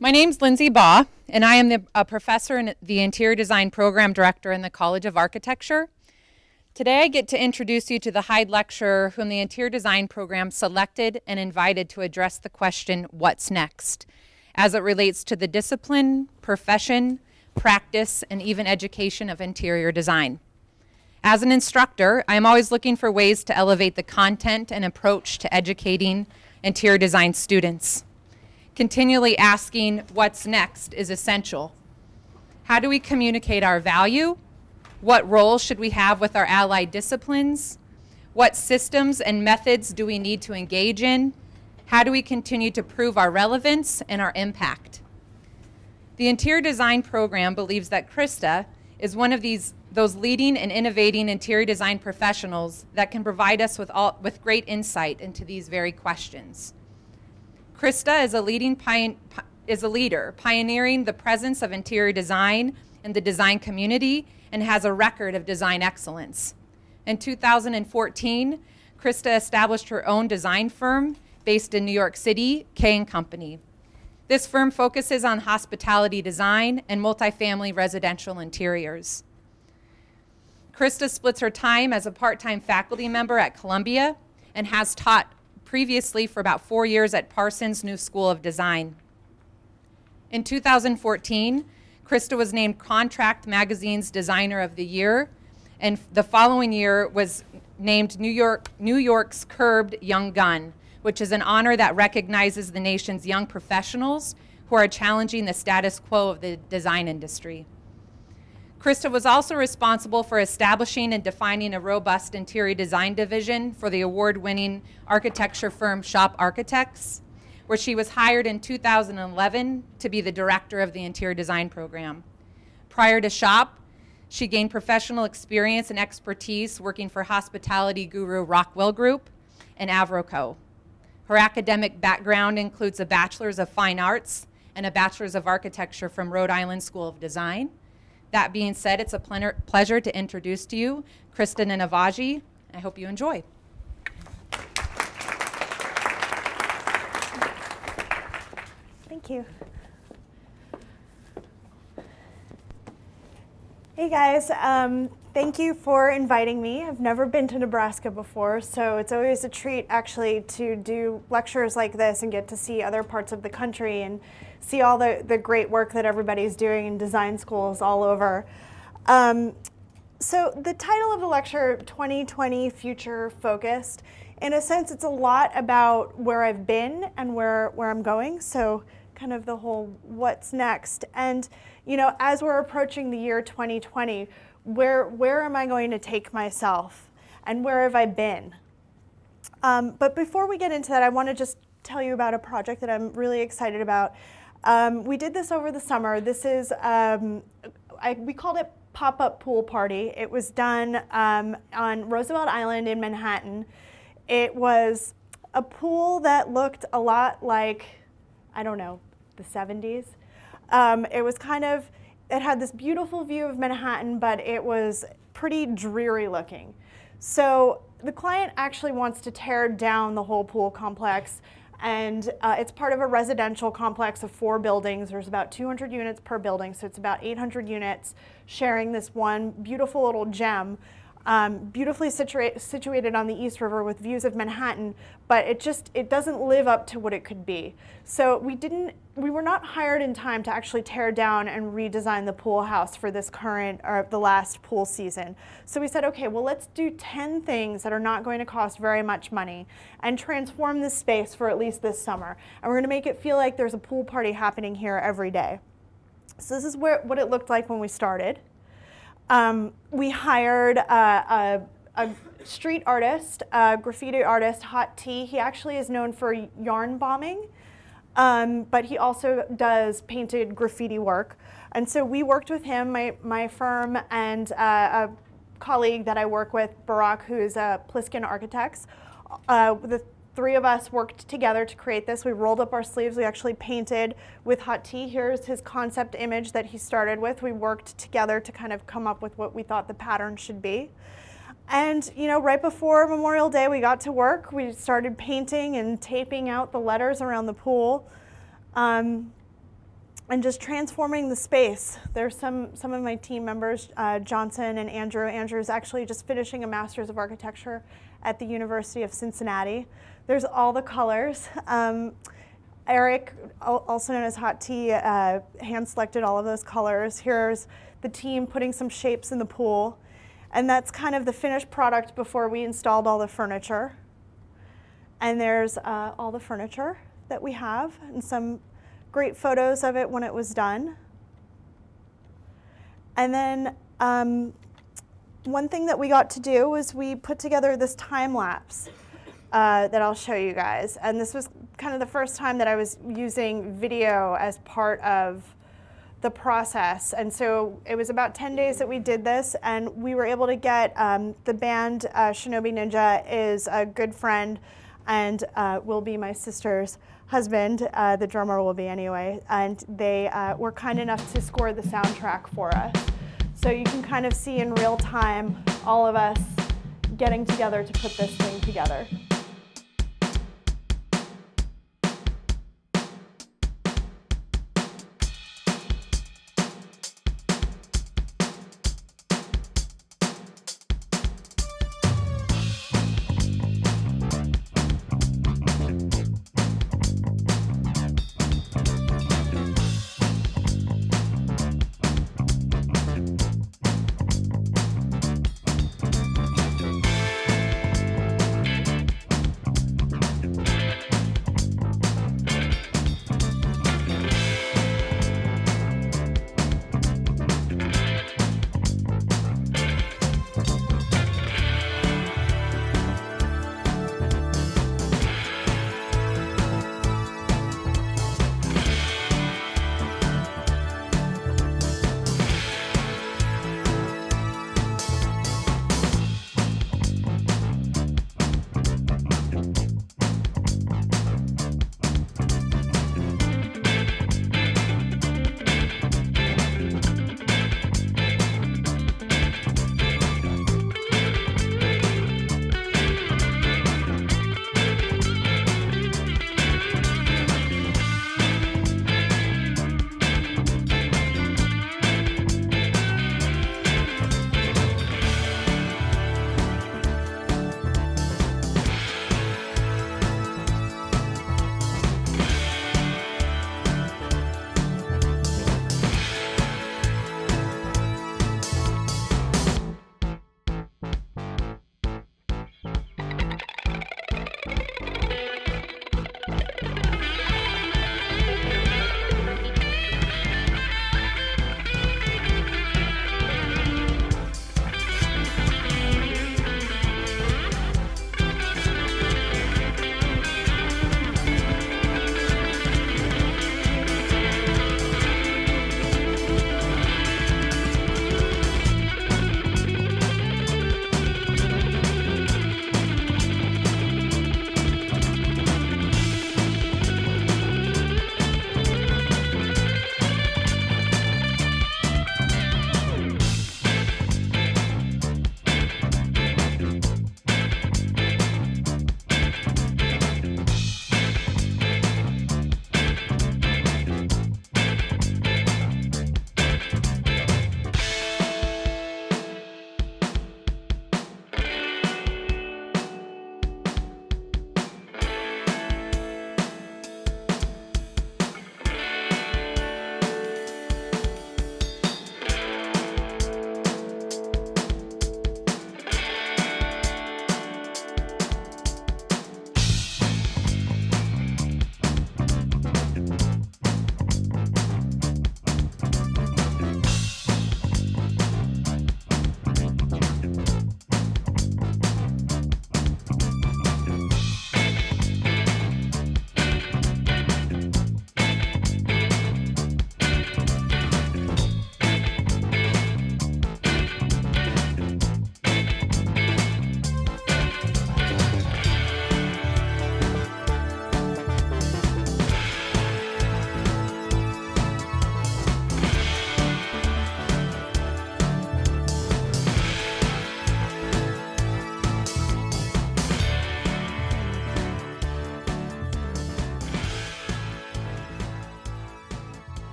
My name's Lindsay Baugh, and I am the, a professor and the Interior Design Program Director in the College of Architecture. Today I get to introduce you to the Hyde lecturer whom the Interior Design Program selected and invited to address the question, what's next, as it relates to the discipline, profession, practice, and even education of interior design. As an instructor, I am always looking for ways to elevate the content and approach to educating interior design students. Continually asking what's next is essential. How do we communicate our value? What role should we have with our allied disciplines? What systems and methods do we need to engage in? How do we continue to prove our relevance and our impact? The interior design program believes that Krista is one of these those leading and innovating interior design professionals that can provide us with, all, with great insight into these very questions. Krista is a, leading is a leader, pioneering the presence of interior design in the design community and has a record of design excellence. In 2014, Krista established her own design firm based in New York City, K & Company. This firm focuses on hospitality design and multifamily residential interiors. Krista splits her time as a part-time faculty member at Columbia and has taught previously for about four years at Parsons New School of Design. In 2014, Krista was named Contract Magazine's Designer of the Year, and the following year was named New, York, New York's Curbed Young Gun, which is an honor that recognizes the nation's young professionals who are challenging the status quo of the design industry. Krista was also responsible for establishing and defining a robust interior design division for the award-winning architecture firm Shop Architects, where she was hired in 2011 to be the director of the interior design program. Prior to Shop, she gained professional experience and expertise working for hospitality guru Rockwell Group and AvroKo. Her academic background includes a Bachelor's of Fine Arts and a Bachelor's of Architecture from Rhode Island School of Design, that being said, it's a pleasure to introduce to you Krista Ninivaggi. I hope you enjoy. Thank you. Hey guys, um, thank you for inviting me. I've never been to Nebraska before, so it's always a treat actually to do lectures like this and get to see other parts of the country and see all the, the great work that everybody's doing in design schools all over. Um, so the title of the lecture, 2020 Future Focused, in a sense it's a lot about where I've been and where, where I'm going. So kind of the whole what's next. And you know, as we're approaching the year 2020, where, where am I going to take myself? And where have I been? Um, but before we get into that, I want to just tell you about a project that I'm really excited about. Um, we did this over the summer. This is, um, I, we called it Pop-Up Pool Party. It was done um, on Roosevelt Island in Manhattan. It was a pool that looked a lot like, I don't know, the 70s. Um, it was kind of, it had this beautiful view of Manhattan, but it was pretty dreary looking. So the client actually wants to tear down the whole pool complex and uh, it's part of a residential complex of four buildings. There's about 200 units per building, so it's about 800 units sharing this one beautiful little gem um, beautifully situa situated on the East River with views of Manhattan, but it just, it doesn't live up to what it could be. So we didn't, we were not hired in time to actually tear down and redesign the pool house for this current, or the last pool season. So we said, okay, well let's do 10 things that are not going to cost very much money and transform this space for at least this summer. And we're gonna make it feel like there's a pool party happening here every day. So this is where, what it looked like when we started. Um, we hired a, a, a street artist, a graffiti artist, Hot Tea. He actually is known for yarn bombing, um, but he also does painted graffiti work. And so we worked with him, my, my firm, and uh, a colleague that I work with, Barack, who is a Pliskin Architects. Uh, the three of us worked together to create this. We rolled up our sleeves. We actually painted with Hot Tea. Here's his concept image that he started with. We worked together to kind of come up with what we thought the pattern should be. And you know, right before Memorial Day, we got to work. We started painting and taping out the letters around the pool. Um, and just transforming the space. There's some, some of my team members, uh, Johnson and Andrew. Andrew's actually just finishing a Master's of Architecture at the University of Cincinnati. There's all the colors. Um, Eric, also known as Hot Tea, uh, hand selected all of those colors. Here's the team putting some shapes in the pool. And that's kind of the finished product before we installed all the furniture. And there's uh, all the furniture that we have and some great photos of it when it was done. And then um, one thing that we got to do was we put together this time lapse uh, that I'll show you guys. And this was kind of the first time that I was using video as part of the process. And so it was about 10 days that we did this, and we were able to get um, the band uh, Shinobi Ninja is a good friend and uh, will be my sister's husband. Uh, the drummer will be anyway. And they uh, were kind enough to score the soundtrack for us. So you can kind of see in real time all of us getting together to put this thing together.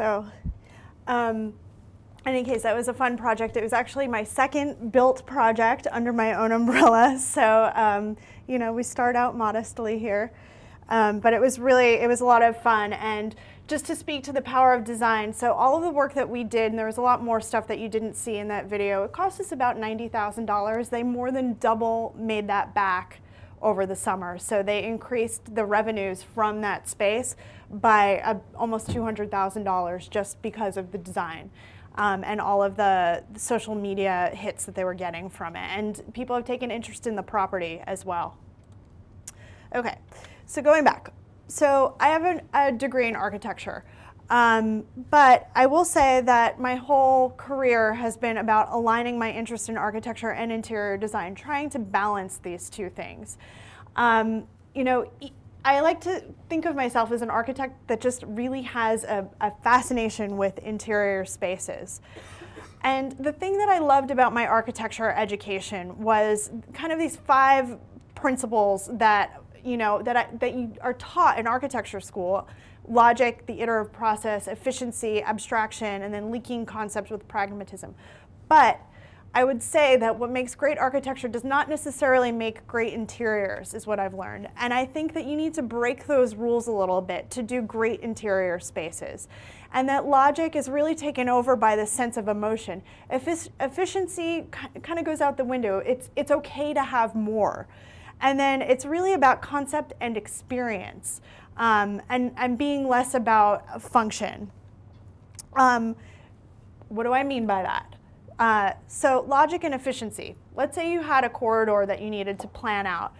So, um, in any case, that was a fun project. It was actually my second built project under my own umbrella. So, um, you know, we start out modestly here. Um, but it was really, it was a lot of fun. And just to speak to the power of design, so all of the work that we did, and there was a lot more stuff that you didn't see in that video, it cost us about $90,000. They more than double made that back over the summer. So they increased the revenues from that space by almost $200,000 just because of the design. Um, and all of the social media hits that they were getting from it. And people have taken interest in the property as well. Okay, so going back. So I have an, a degree in architecture. Um, but I will say that my whole career has been about aligning my interest in architecture and interior design, trying to balance these two things. Um, you know, I like to think of myself as an architect that just really has a, a fascination with interior spaces. And the thing that I loved about my architecture education was kind of these five principles that you know that I, that you are taught in architecture school logic, the iterative process, efficiency, abstraction, and then linking concepts with pragmatism. But I would say that what makes great architecture does not necessarily make great interiors, is what I've learned. And I think that you need to break those rules a little bit to do great interior spaces. And that logic is really taken over by the sense of emotion. efficiency kind of goes out the window. It's, it's okay to have more. And then it's really about concept and experience um, and, and being less about function. Um, what do I mean by that? Uh, so logic and efficiency. Let's say you had a corridor that you needed to plan out.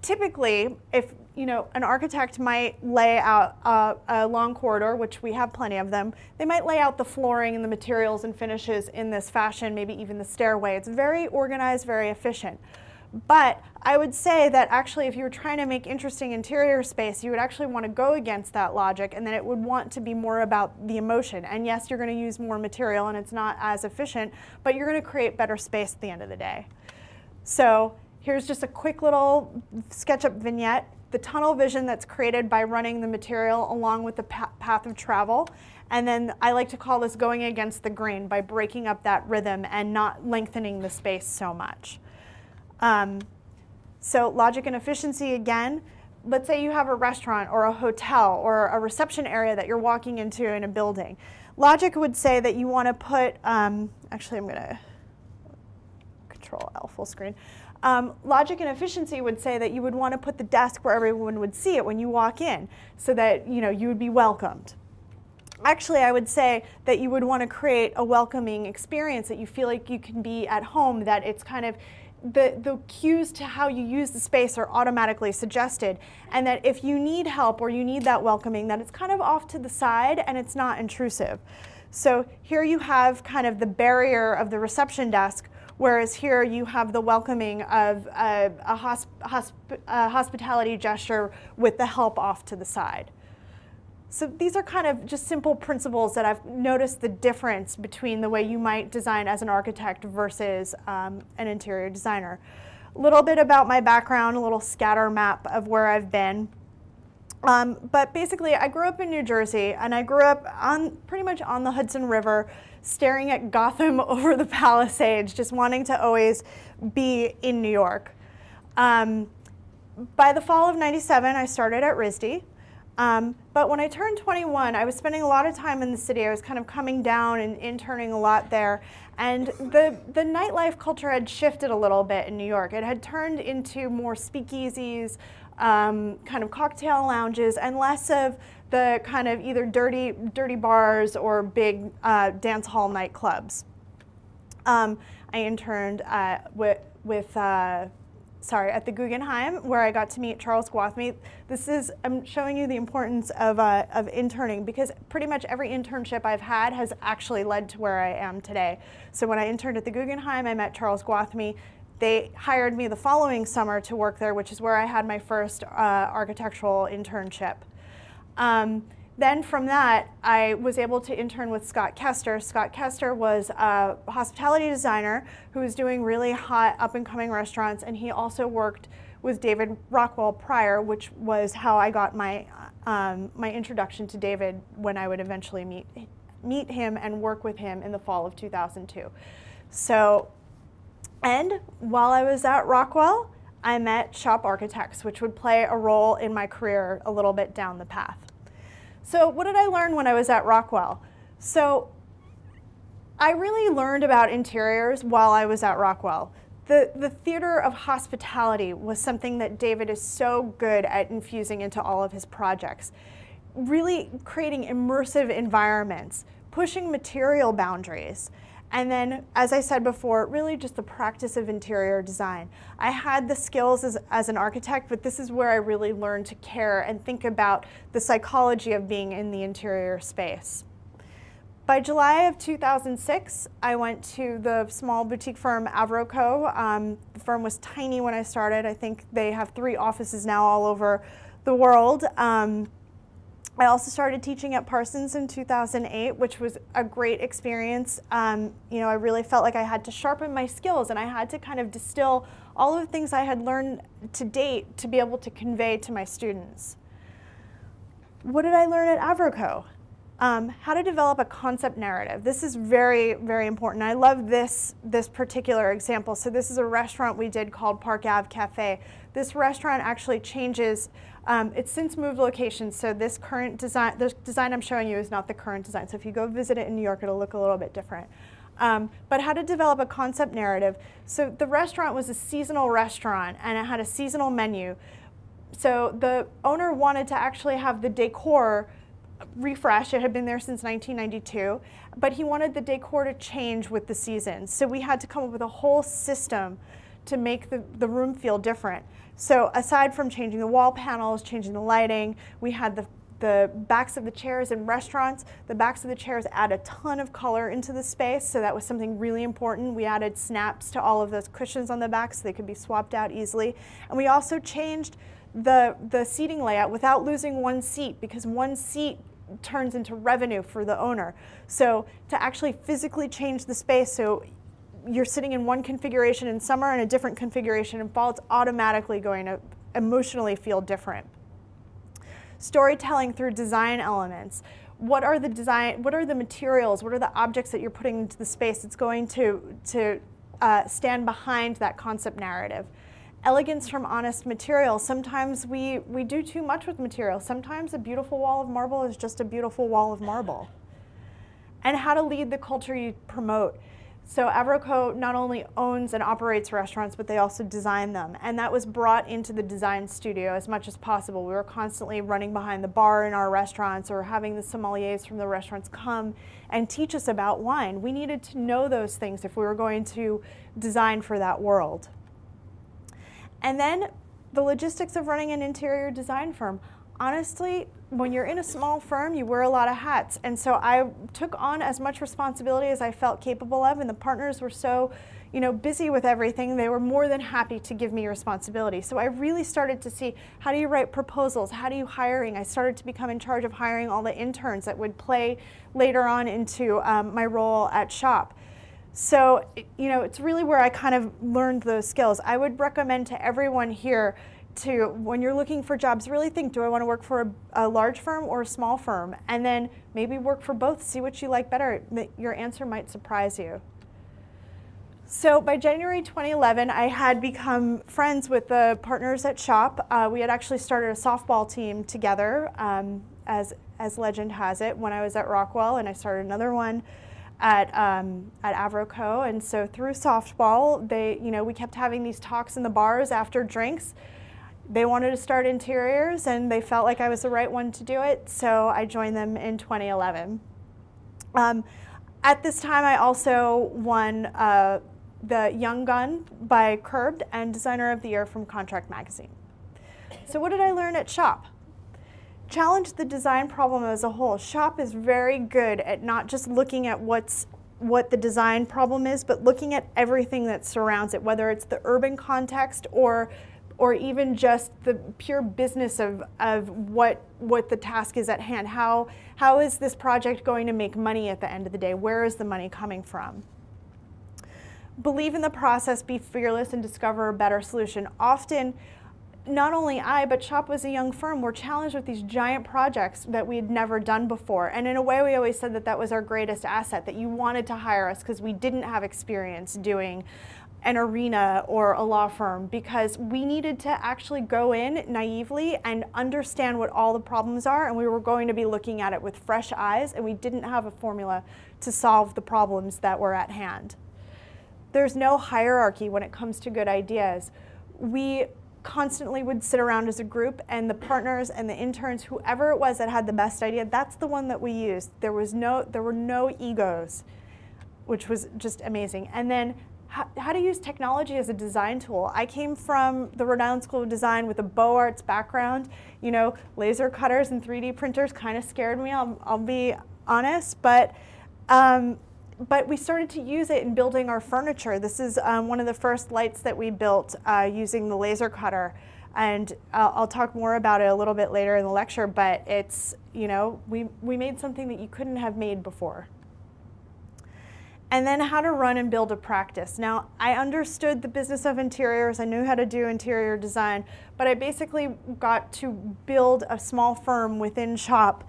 Typically, if you know an architect might lay out a, a long corridor, which we have plenty of them, they might lay out the flooring and the materials and finishes in this fashion, maybe even the stairway. It's very organized, very efficient. But I would say that actually if you were trying to make interesting interior space, you would actually want to go against that logic and then it would want to be more about the emotion. And yes, you're going to use more material and it's not as efficient, but you're going to create better space at the end of the day. So here's just a quick little SketchUp vignette. The tunnel vision that's created by running the material along with the path of travel. And then I like to call this going against the grain by breaking up that rhythm and not lengthening the space so much. Um, so logic and efficiency again, let's say you have a restaurant or a hotel or a reception area that you're walking into in a building. Logic would say that you want to put, um, actually I'm going to control L full screen. Um, logic and efficiency would say that you would want to put the desk where everyone would see it when you walk in so that you know you would be welcomed. Actually, I would say that you would want to create a welcoming experience that you feel like you can be at home, that it's kind of the, the cues to how you use the space are automatically suggested and that if you need help or you need that welcoming that it's kind of off to the side and it's not intrusive. So here you have kind of the barrier of the reception desk whereas here you have the welcoming of a, a, hosp hosp a hospitality gesture with the help off to the side. So these are kind of just simple principles that I've noticed the difference between the way you might design as an architect versus um, an interior designer. A little bit about my background, a little scatter map of where I've been. Um, but basically, I grew up in New Jersey, and I grew up on pretty much on the Hudson River, staring at Gotham over the Palisades, just wanting to always be in New York. Um, by the fall of 97, I started at RISD, um, but when I turned 21, I was spending a lot of time in the city. I was kind of coming down and interning a lot there. And the, the nightlife culture had shifted a little bit in New York. It had turned into more speakeasies, um, kind of cocktail lounges, and less of the kind of either dirty, dirty bars or big uh, dance hall nightclubs. Um, I interned uh, with, with uh, sorry, at the Guggenheim, where I got to meet Charles Gwathmey. This is, I'm showing you the importance of, uh, of interning because pretty much every internship I've had has actually led to where I am today. So when I interned at the Guggenheim, I met Charles Gwathmey. They hired me the following summer to work there, which is where I had my first uh, architectural internship. Um, then from that, I was able to intern with Scott Kester. Scott Kester was a hospitality designer who was doing really hot up and coming restaurants, and he also worked with David Rockwell prior, which was how I got my, um, my introduction to David when I would eventually meet meet him and work with him in the fall of 2002. So, and while I was at Rockwell, I met shop architects, which would play a role in my career a little bit down the path. So what did I learn when I was at Rockwell? So I really learned about interiors while I was at Rockwell. The, the theater of hospitality was something that David is so good at infusing into all of his projects. Really creating immersive environments, pushing material boundaries, and then, as I said before, really just the practice of interior design. I had the skills as, as an architect, but this is where I really learned to care and think about the psychology of being in the interior space. By July of 2006, I went to the small boutique firm AvroKo. Um, the firm was tiny when I started. I think they have three offices now all over the world. Um, I also started teaching at Parsons in 2008, which was a great experience. Um, you know, I really felt like I had to sharpen my skills and I had to kind of distill all of the things I had learned to date to be able to convey to my students. What did I learn at AvroKo? Um, how to develop a concept narrative. This is very, very important. I love this, this particular example. So this is a restaurant we did called Park Ave Cafe. This restaurant actually changes um, it's since moved locations, so this current design, the design I'm showing you is not the current design. So if you go visit it in New York, it'll look a little bit different. Um, but how to develop a concept narrative. So the restaurant was a seasonal restaurant and it had a seasonal menu. So the owner wanted to actually have the decor refresh. It had been there since 1992, but he wanted the decor to change with the seasons. So we had to come up with a whole system to make the, the room feel different. So aside from changing the wall panels, changing the lighting, we had the the backs of the chairs in restaurants, the backs of the chairs add a ton of color into the space, so that was something really important. We added snaps to all of those cushions on the back so they could be swapped out easily. And we also changed the, the seating layout without losing one seat because one seat turns into revenue for the owner. So to actually physically change the space so you're sitting in one configuration in summer and a different configuration in fall, it's automatically going to emotionally feel different. Storytelling through design elements. What are the design, what are the materials, what are the objects that you're putting into the space that's going to, to uh, stand behind that concept narrative? Elegance from honest material. Sometimes we, we do too much with material. Sometimes a beautiful wall of marble is just a beautiful wall of marble. And how to lead the culture you promote. So AvroKo not only owns and operates restaurants, but they also design them. And that was brought into the design studio as much as possible. We were constantly running behind the bar in our restaurants or having the sommeliers from the restaurants come and teach us about wine. We needed to know those things if we were going to design for that world. And then the logistics of running an interior design firm. Honestly, when you're in a small firm, you wear a lot of hats. And so I took on as much responsibility as I felt capable of, and the partners were so you know, busy with everything, they were more than happy to give me responsibility. So I really started to see how do you write proposals? How do you hiring? I started to become in charge of hiring all the interns that would play later on into um, my role at Shop. So, you know, it's really where I kind of learned those skills. I would recommend to everyone here to when you're looking for jobs, really think, do I want to work for a, a, large firm or a small firm? And then maybe work for both, see what you like better. Your answer might surprise you. So by January 2011, I had become friends with the partners at SHOP. Uh, we had actually started a softball team together, um, as, as legend has it, when I was at Rockwell, and I started another one at, um, at AvroKo. And so through softball, they, you know, we kept having these talks in the bars after drinks they wanted to start interiors and they felt like I was the right one to do it, so I joined them in 2011. Um, at this time, I also won uh, the Young Gun by Curbed and Designer of the Year from Contract Magazine. So what did I learn at SHOP? Challenge the design problem as a whole. SHOP is very good at not just looking at what's what the design problem is, but looking at everything that surrounds it, whether it's the urban context or or even just the pure business of, of what, what the task is at hand. How, how is this project going to make money at the end of the day? Where is the money coming from? Believe in the process, be fearless, and discover a better solution. Often, not only I, but Shop was a young firm, were challenged with these giant projects that we had never done before. And in a way, we always said that that was our greatest asset, that you wanted to hire us because we didn't have experience doing an arena or a law firm because we needed to actually go in naively and understand what all the problems are and we were going to be looking at it with fresh eyes and we didn't have a formula to solve the problems that were at hand. There's no hierarchy when it comes to good ideas. We constantly would sit around as a group and the partners and the interns, whoever it was that had the best idea, that's the one that we used. There was no there were no egos, which was just amazing. And then how, how, to use technology as a design tool. I came from the Rhode Island School of Design with a Beaux Arts background. You know, laser cutters and 3D printers kind of scared me, I'll, I'll be honest, but, um, but we started to use it in building our furniture. This is um, one of the first lights that we built uh, using the laser cutter. And uh, I'll talk more about it a little bit later in the lecture, but it's, you know, we, we made something that you couldn't have made before and then how to run and build a practice. Now, I understood the business of interiors, I knew how to do interior design, but I basically got to build a small firm within SHOP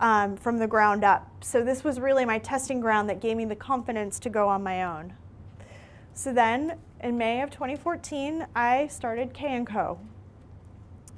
um, from the ground up. So this was really my testing ground that gave me the confidence to go on my own. So then, in May of 2014, I started K & Co.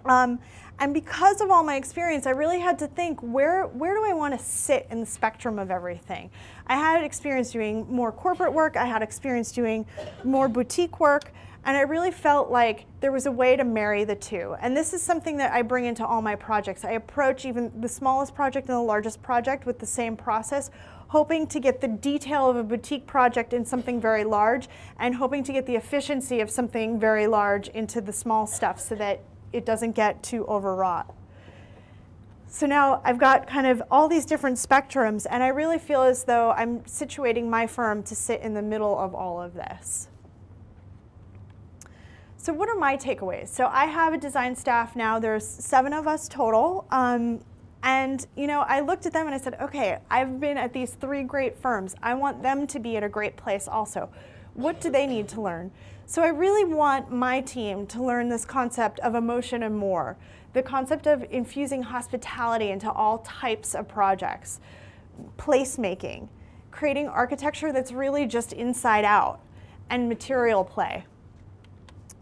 Um, and because of all my experience, I really had to think, where, where do I want to sit in the spectrum of everything? I had experience doing more corporate work, I had experience doing more boutique work, and I really felt like there was a way to marry the two. And this is something that I bring into all my projects. I approach even the smallest project and the largest project with the same process, hoping to get the detail of a boutique project in something very large and hoping to get the efficiency of something very large into the small stuff so that it doesn't get too overwrought. So now I've got kind of all these different spectrums, and I really feel as though I'm situating my firm to sit in the middle of all of this. So what are my takeaways? So I have a design staff now. There's seven of us total. Um, and you know, I looked at them and I said, okay, I've been at these three great firms. I want them to be at a great place also. What do they need to learn? So I really want my team to learn this concept of emotion and more, the concept of infusing hospitality into all types of projects, placemaking, creating architecture that's really just inside out, and material play.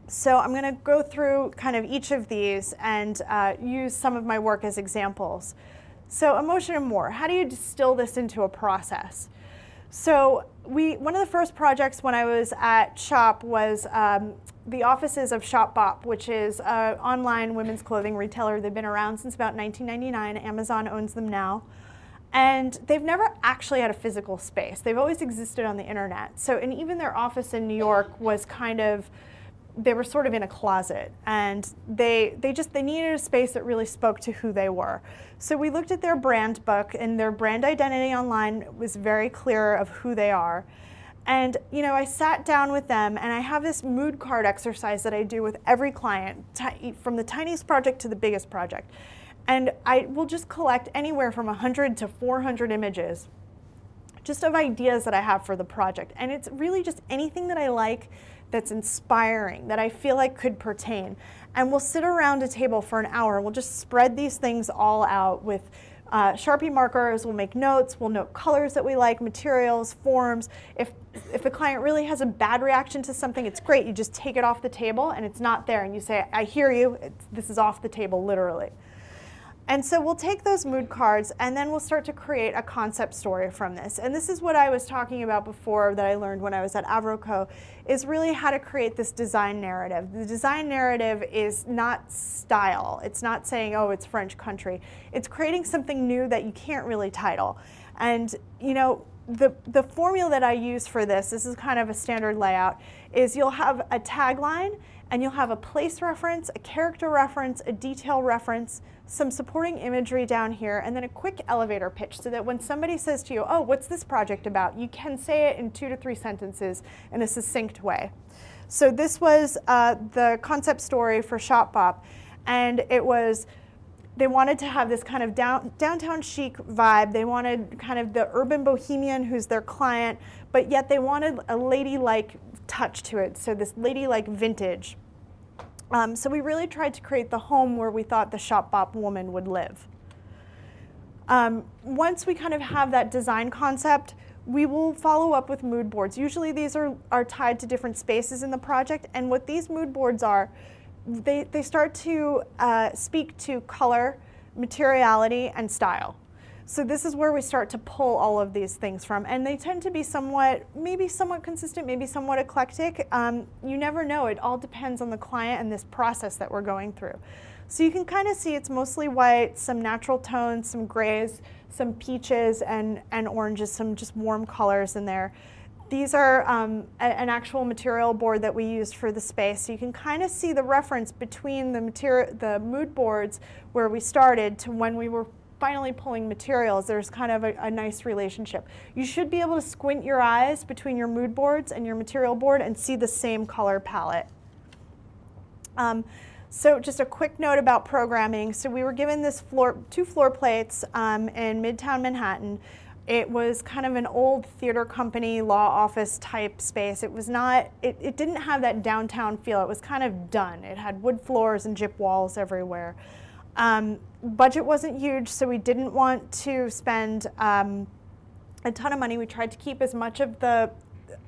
So I'm going to go through kind of each of these and uh, use some of my work as examples. So emotion and more, how do you distill this into a process? So we, one of the first projects when I was at Shop was um, the offices of Shopbop, which is an online women's clothing retailer. They've been around since about 1999. Amazon owns them now. And they've never actually had a physical space. They've always existed on the internet. So, and even their office in New York was kind of they were sort of in a closet and they they just they needed a space that really spoke to who they were. So we looked at their brand book and their brand identity online was very clear of who they are. And you know i sat down with them and i have this mood card exercise that i do with every client from the tiniest project to the biggest project. And i will just collect anywhere from 100 to 400 images just of ideas that i have for the project. And it's really just anything that i like that's inspiring, that I feel like could pertain. And we'll sit around a table for an hour. We'll just spread these things all out with uh, Sharpie markers, we'll make notes, we'll note colors that we like, materials, forms. If, if the client really has a bad reaction to something, it's great. You just take it off the table and it's not there and you say, I hear you, it's, this is off the table, literally. And so we'll take those mood cards and then we'll start to create a concept story from this. And this is what I was talking about before that I learned when I was at AvroKo, is really how to create this design narrative. The design narrative is not style. It's not saying, oh, it's French country. It's creating something new that you can't really title. And, you know, the, the formula that I use for this, this is kind of a standard layout, is you'll have a tagline and you'll have a place reference, a character reference, a detail reference, some supporting imagery down here, and then a quick elevator pitch so that when somebody says to you, oh, what's this project about? You can say it in two to three sentences in a succinct way. So this was uh, the concept story for Shopbop, and it was they wanted to have this kind of down, downtown chic vibe. They wanted kind of the urban bohemian who's their client, but yet they wanted a ladylike touch to it. So this ladylike vintage. Um, so we really tried to create the home where we thought the Shopbop woman would live. Um, once we kind of have that design concept, we will follow up with mood boards. Usually these are, are tied to different spaces in the project, and what these mood boards are, they, they start to uh, speak to color, materiality, and style. So this is where we start to pull all of these things from, and they tend to be somewhat, maybe somewhat consistent, maybe somewhat eclectic. Um, you never know. It all depends on the client and this process that we're going through. So you can kind of see it's mostly white, some natural tones, some grays, some peaches and, and oranges, some just warm colors in there. These are um, a, an actual material board that we used for the space. So you can kind of see the reference between the, material, the mood boards where we started to when we were finally pulling materials, there's kind of a, a, nice relationship. You should be able to squint your eyes between your mood boards and your material board and see the same color palette. Um, so just a quick note about programming. So we were given this floor, two floor plates um, in Midtown Manhattan. It was kind of an old theater company, law office type space. It was not, it, it didn't have that downtown feel. It was kind of done. It had wood floors and gyp walls everywhere. Um, budget wasn't huge, so we didn't want to spend um, a ton of money. We tried to keep as much of the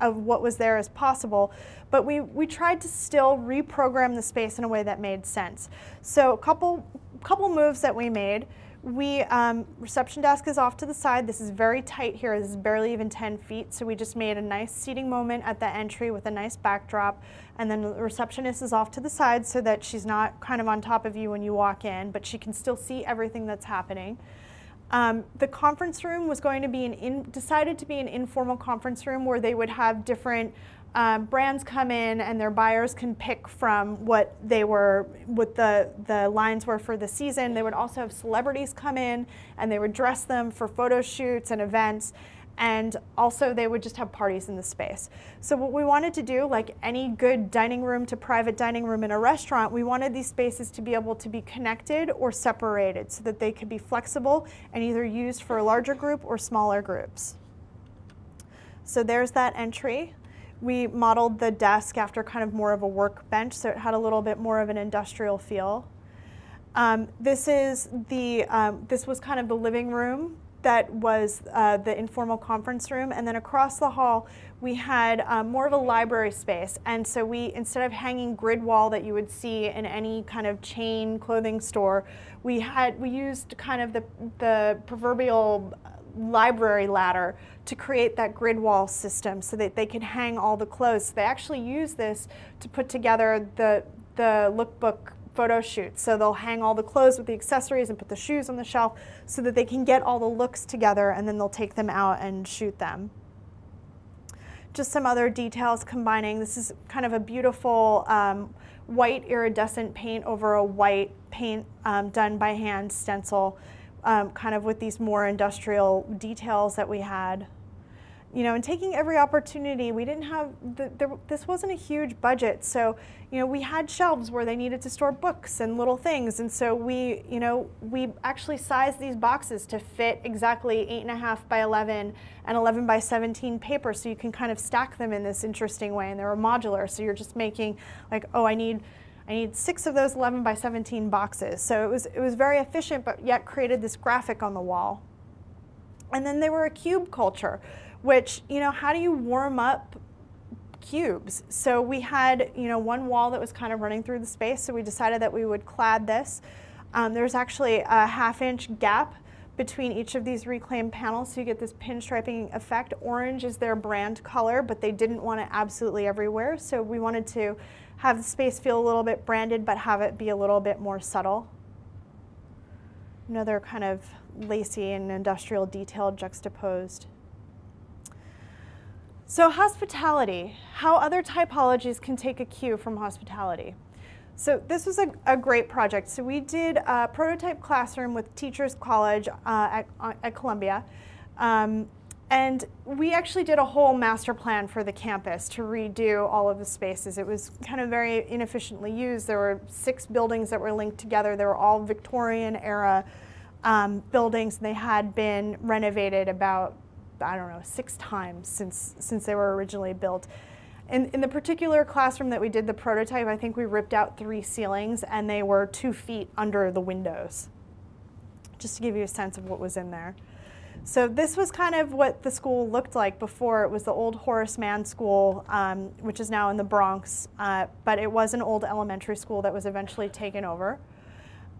of what was there as possible, but we, we tried to still reprogram the space in a way that made sense. So a couple, couple moves that we made. We, um, reception desk is off to the side. This is very tight here. This is barely even 10 feet. So we just made a nice seating moment at the entry with a nice backdrop. And then the receptionist is off to the side so that she's not kind of on top of you when you walk in, but she can still see everything that's happening. Um, the conference room was going to be an in, decided to be an informal conference room where they would have different um, brands come in and their buyers can pick from what they were, what the, the lines were for the season. They would also have celebrities come in and they would dress them for photo shoots and events and also they would just have parties in the space. So what we wanted to do, like any good dining room to private dining room in a restaurant, we wanted these spaces to be able to be connected or separated so that they could be flexible and either used for a larger group or smaller groups. So there's that entry. We modeled the desk after kind of more of a workbench, so it had a little bit more of an industrial feel. Um, this is the, um, this was kind of the living room that was uh, the informal conference room. And then across the hall, we had um, more of a library space. And so we, instead of hanging grid wall that you would see in any kind of chain clothing store, we had, we used kind of the, the proverbial library ladder to create that grid wall system so that they can hang all the clothes. So they actually use this to put together the, the lookbook photo shoots. So they'll hang all the clothes with the accessories and put the shoes on the shelf so that they can get all the looks together and then they'll take them out and shoot them. Just some other details combining. This is kind of a beautiful um, white iridescent paint over a white paint um, done by hand stencil, um, kind of with these more industrial details that we had you know, and taking every opportunity. We didn't have, the, this wasn't a huge budget. So, you know, we had shelves where they needed to store books and little things. And so we, you know, we actually sized these boxes to fit exactly eight and a half by 11 and 11 by 17 paper. So you can kind of stack them in this interesting way. And they were modular. So you're just making like, oh, I need, I need six of those 11 by 17 boxes. So it was, it was very efficient, but yet created this graphic on the wall. And then they were a cube culture which, you know, how do you warm up cubes? So we had, you know, one wall that was kind of running through the space, so we decided that we would clad this. Um, there's actually a half inch gap between each of these reclaimed panels so you get this pinstriping effect. Orange is their brand color, but they didn't want it absolutely everywhere. So we wanted to have the space feel a little bit branded, but have it be a little bit more subtle. Another kind of lacy and industrial detail juxtaposed. So hospitality, how other typologies can take a cue from hospitality. So this was a, a great project. So we did a prototype classroom with Teachers College uh, at, uh, at, Columbia. Um, and we actually did a whole master plan for the campus to redo all of the spaces. It was kind of very inefficiently used. There were six buildings that were linked together. They were all Victorian era um, buildings. They had been renovated about I don't know, six times since, since they were originally built. In, in the particular classroom that we did the prototype, I think we ripped out three ceilings and they were two feet under the windows, just to give you a sense of what was in there. So this was kind of what the school looked like before. It was the old Horace Mann School, um, which is now in the Bronx, uh, but it was an old elementary school that was eventually taken over.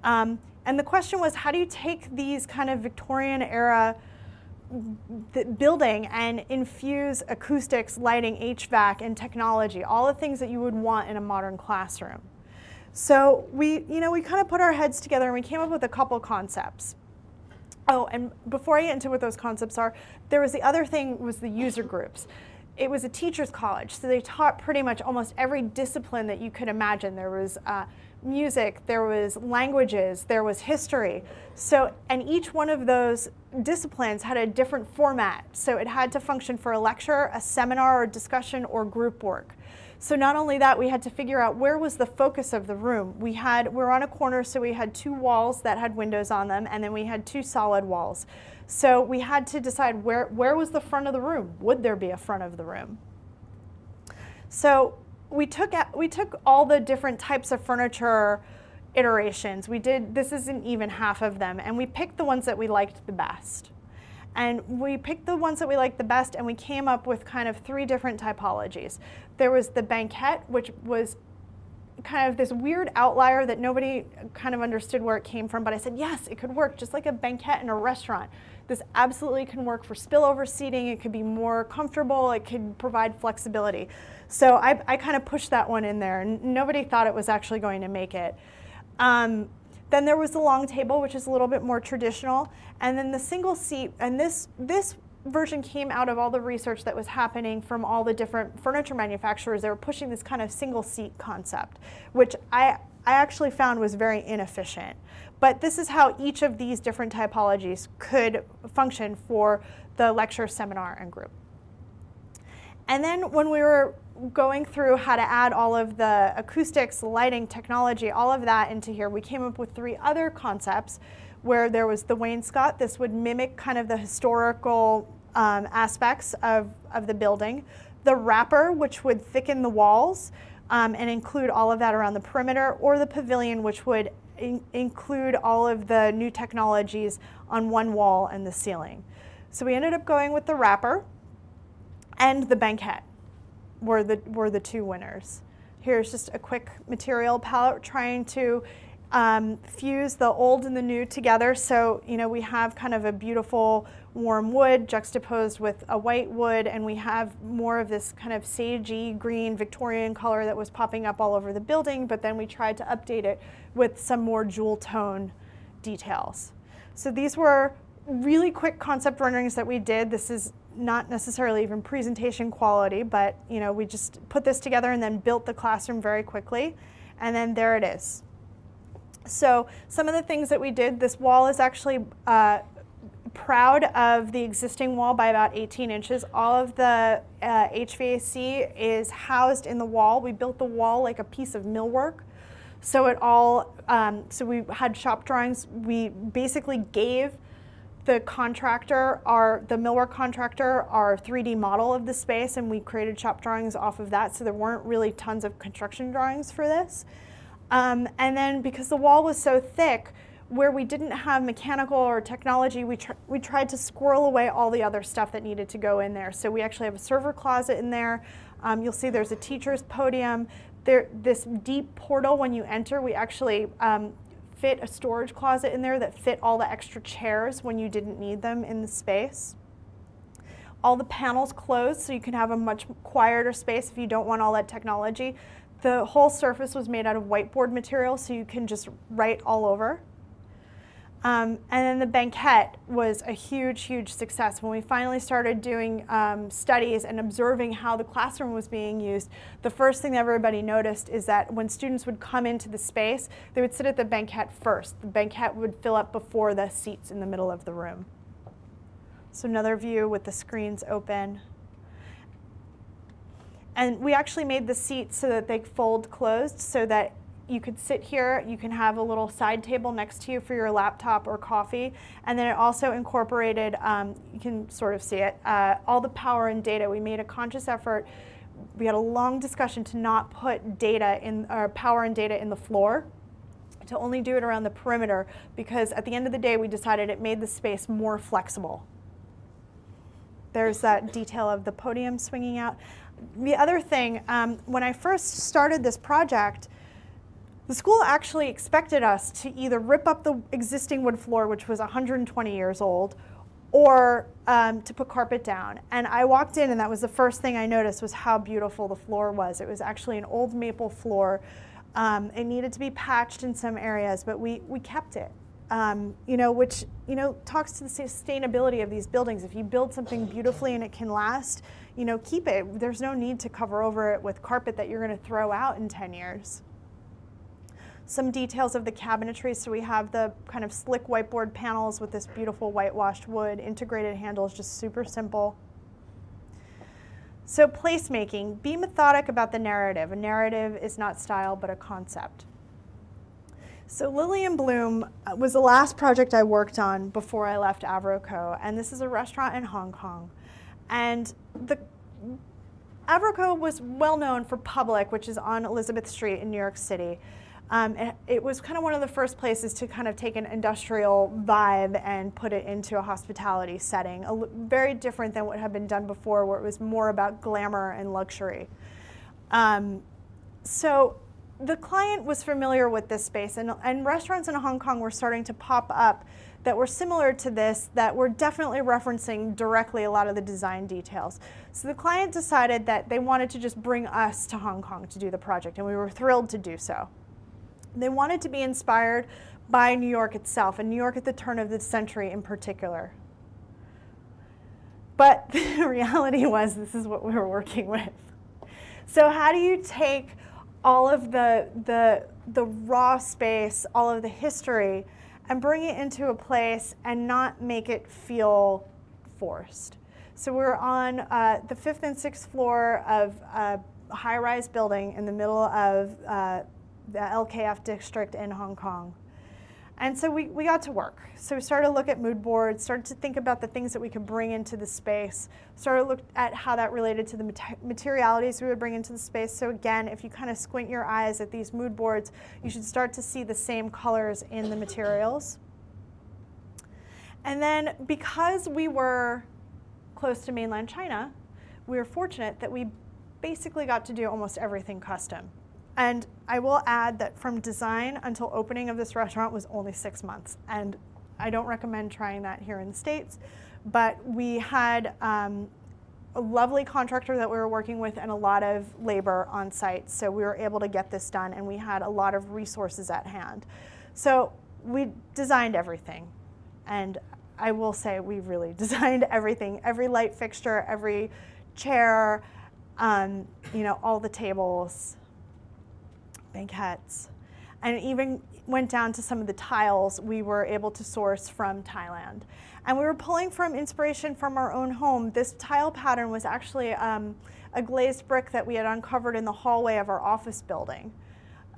Um, and the question was, how do you take these kind of Victorian era building and infuse acoustics, lighting, HVAC, and technology, all the things that you would want in a modern classroom. So we, you know, we kind of put our heads together and we came up with a couple concepts. Oh, and before I get into what those concepts are, there was the other thing was the user groups. It was a teacher's college, so they taught pretty much almost every discipline that you could imagine. There was uh, music, there was languages, there was history. So, and each one of those disciplines had a different format. So it had to function for a lecture, a seminar, or discussion, or group work. So not only that, we had to figure out where was the focus of the room. We had, we are on a corner, so we had two walls that had windows on them, and then we had two solid walls. So we had to decide where, where was the front of the room? Would there be a front of the room? So we took, we took all the different types of furniture iterations. We did, this isn't even half of them, and we picked the ones that we liked the best. And we picked the ones that we liked the best and we came up with kind of three different typologies. There was the banquette, which was kind of this weird outlier that nobody kind of understood where it came from, but I said, yes, it could work just like a banquette in a restaurant. This absolutely can work for spillover seating. It could be more comfortable. It could provide flexibility. So I, I kind of pushed that one in there, and nobody thought it was actually going to make it. Um, then there was the long table, which is a little bit more traditional, and then the single seat. And this this version came out of all the research that was happening from all the different furniture manufacturers. They were pushing this kind of single seat concept, which I I actually found was very inefficient. But this is how each of these different typologies could function for the lecture, seminar, and group. And then when we were going through how to add all of the acoustics, lighting, technology, all of that into here, we came up with three other concepts where there was the wainscot. This would mimic kind of the historical um, aspects of, of the building. The wrapper, which would thicken the walls um, and include all of that around the perimeter, or the pavilion, which would in include all of the new technologies on one wall and the ceiling. So we ended up going with the wrapper and the banquette were the, were the two winners. Here's just a quick material palette trying to um, fuse the old and the new together. So, you know, we have kind of a beautiful warm wood juxtaposed with a white wood, and we have more of this kind of sagey green Victorian color that was popping up all over the building, but then we tried to update it with some more jewel tone details. So these were really quick concept renderings that we did. This is not necessarily even presentation quality, but you know, we just put this together and then built the classroom very quickly. And then there it is. So some of the things that we did, this wall is actually uh, proud of the existing wall by about 18 inches. All of the uh, HVAC is housed in the wall. We built the wall like a piece of millwork. So it all, um, so we had shop drawings. We basically gave the contractor, our the millwork contractor, our 3D model of the space, and we created shop drawings off of that. So there weren't really tons of construction drawings for this. Um, and then because the wall was so thick, where we didn't have mechanical or technology, we, tr we tried to squirrel away all the other stuff that needed to go in there. So we actually have a server closet in there. Um, you'll see there's a teacher's podium. There, this deep portal when you enter, we actually um, fit a storage closet in there that fit all the extra chairs when you didn't need them in the space. All the panels closed so you can have a much quieter space if you don't want all that technology. The whole surface was made out of whiteboard material so you can just write all over. Um, and then the banquette was a huge, huge success. When we finally started doing um, studies and observing how the classroom was being used, the first thing that everybody noticed is that when students would come into the space, they would sit at the banquette first. The banquette would fill up before the seats in the middle of the room. So another view with the screens open. And we actually made the seats so that they fold closed so that you could sit here, you can have a little side table next to you for your laptop or coffee, and then it also incorporated, um, you can sort of see it, uh, all the power and data. We made a conscious effort we had a long discussion to not put data in, or power and data in the floor, to only do it around the perimeter, because at the end of the day, we decided it made the space more flexible. There's that detail of the podium swinging out. The other thing, um, when I first started this project, the school actually expected us to either rip up the existing wood floor, which was 120 years old, or um, to put carpet down. And I walked in and that was the first thing I noticed was how beautiful the floor was. It was actually an old maple floor. Um, it needed to be patched in some areas, but we, we kept it. Um, you know, which, you know, talks to the sustainability of these buildings. If you build something beautifully and it can last, you know, keep it. There's no need to cover over it with carpet that you're going to throw out in 10 years some details of the cabinetry. So we have the kind of slick whiteboard panels with this beautiful whitewashed wood. Integrated handles, just super simple. So placemaking, be methodic about the narrative. A narrative is not style, but a concept. So Lily & Bloom uh, was the last project I worked on before I left AvroKo, and this is a restaurant in Hong Kong. And the AvroKo was well known for Public, which is on Elizabeth Street in New York City. Um, it, it, was kind of one of the first places to kind of take an industrial vibe and put it into a hospitality setting, a, very different than what had been done before, where it was more about glamour and luxury. Um, so the client was familiar with this space, and, and restaurants in Hong Kong were starting to pop up that were similar to this that were definitely referencing directly a lot of the design details. So the client decided that they wanted to just bring us to Hong Kong to do the project, and we were thrilled to do so. They wanted to be inspired by New York itself, and New York at the turn of the century in particular. But the reality was this is what we were working with. So how do you take all of the, the, the raw space, all of the history, and bring it into a place and not make it feel forced? So we're on uh, the fifth and sixth floor of a high-rise building in the middle of uh, the LKF district in Hong Kong. And so we, we got to work. So we started to look at mood boards, started to think about the things that we could bring into the space, started to look at how that related to the materialities we would bring into the space. So again, if you kind of squint your eyes at these mood boards, you should start to see the same colors in the materials. And then because we were close to mainland China, we were fortunate that we basically got to do almost everything custom. And I will add that from design until opening of this restaurant was only six months. And I don't recommend trying that here in the States. But we had um, a lovely contractor that we were working with and a lot of labor on site. So we were able to get this done and we had a lot of resources at hand. So we designed everything. And I will say we really designed everything, every light fixture, every chair, um, you know, all the tables, banquettes. And even went down to some of the tiles we were able to source from Thailand. And we were pulling from inspiration from our own home. This tile pattern was actually um, a glazed brick that we had uncovered in the hallway of our office building.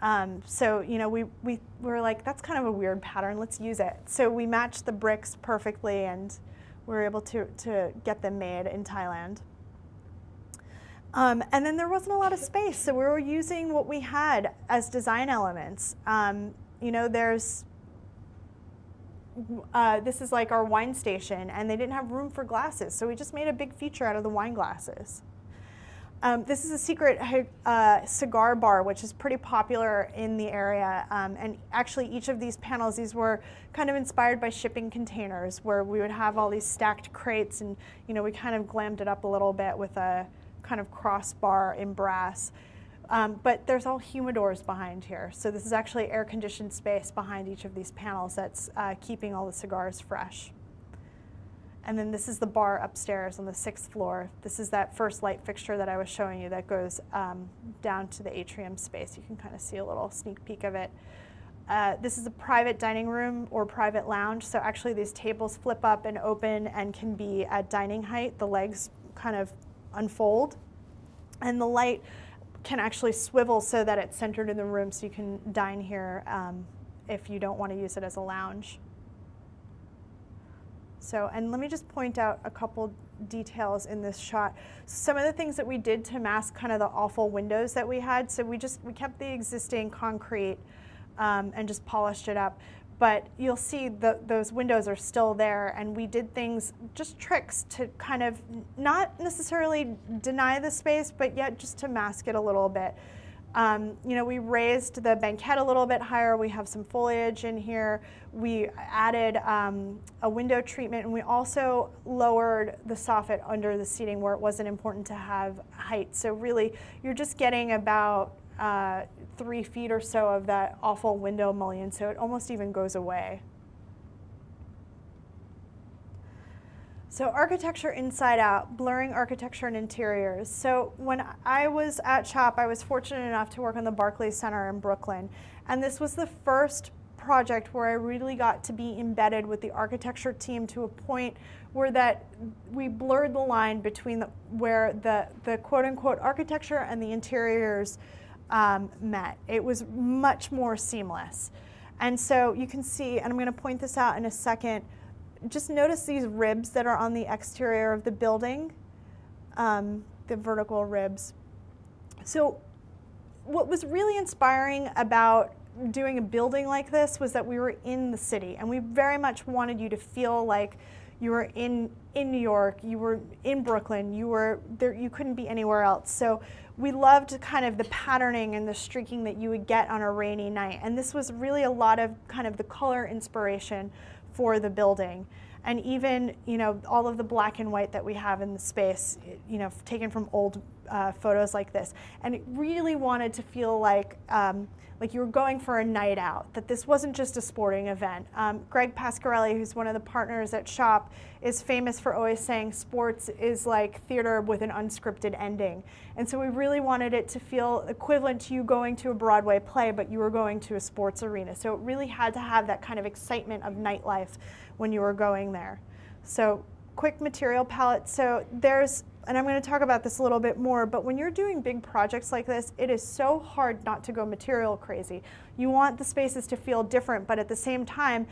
Um, so, you know, we, we, we were like, that's kind of a weird pattern, let's use it. So we matched the bricks perfectly and we were able to, to get them made in Thailand. Um, and then there wasn't a lot of space, so we were using what we had as design elements. Um, you know, there's, uh, this is like our wine station, and they didn't have room for glasses, so we just made a big feature out of the wine glasses. Um, this is a secret uh, cigar bar, which is pretty popular in the area. Um, and actually, each of these panels, these were kind of inspired by shipping containers, where we would have all these stacked crates, and you know, we kind of glammed it up a little bit with a kind of crossbar in brass. Um, but there's all humidors behind here. So this is actually air conditioned space behind each of these panels that's uh, keeping all the cigars fresh. And then this is the bar upstairs on the sixth floor. This is that first light fixture that I was showing you that goes um, down to the atrium space. You can kind of see a little sneak peek of it. Uh, this is a private dining room or private lounge. So actually these tables flip up and open and can be at dining height. The legs kind of unfold. And the light can actually swivel so that it's centered in the room so you can dine here um, if you don't want to use it as a lounge. So, and let me just point out a couple details in this shot. Some of the things that we did to mask kind of the awful windows that we had, so we just, we kept the existing concrete um, and just polished it up. But you'll see the, those windows are still there and we did things, just tricks to kind of not necessarily deny the space, but yet just to mask it a little bit. Um, you know, we raised the banquette a little bit higher. We have some foliage in here. We added um, a window treatment and we also lowered the soffit under the seating where it wasn't important to have height. So really, you're just getting about uh, three feet or so of that awful window mullion, so it almost even goes away. So architecture inside out, blurring architecture and interiors. So when I was at SHoP, I was fortunate enough to work on the Barclays Center in Brooklyn. And this was the first project where I really got to be embedded with the architecture team to a point where that we blurred the line between the, where the, the quote unquote architecture and the interiors um, met. It was much more seamless. And so you can see, and I'm going to point this out in a second, just notice these ribs that are on the exterior of the building, um, the vertical ribs. So what was really inspiring about doing a building like this was that we were in the city and we very much wanted you to feel like you were in in New York, you were in Brooklyn, you were there you couldn't be anywhere else. So we loved kind of the patterning and the streaking that you would get on a rainy night. And this was really a lot of kind of the color inspiration for the building. And even, you know, all of the black and white that we have in the space, you know, taken from old uh, photos like this. And it really wanted to feel like, um, like you were going for a night out, that this wasn't just a sporting event. Um, Gregg Pasquarelli, who's one of the partners at SHoP, is famous for always saying sports is like theater with an unscripted ending. And so we really wanted it to feel equivalent to you going to a Broadway play, but you were going to a sports arena. So it really had to have that kind of excitement of nightlife when you were going there. So quick material palette. So there's and I'm going to talk about this a little bit more, but when you're doing big projects like this, it is so hard not to go material crazy. You want the spaces to feel different, but at the same time,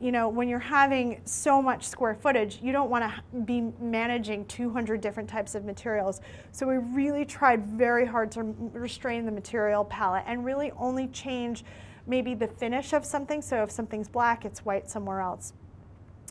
you know, when you're having so much square footage, you don't want to be managing 200 different types of materials. So we really tried very hard to restrain the material palette and really only change maybe the finish of something. So if something's black, it's white somewhere else.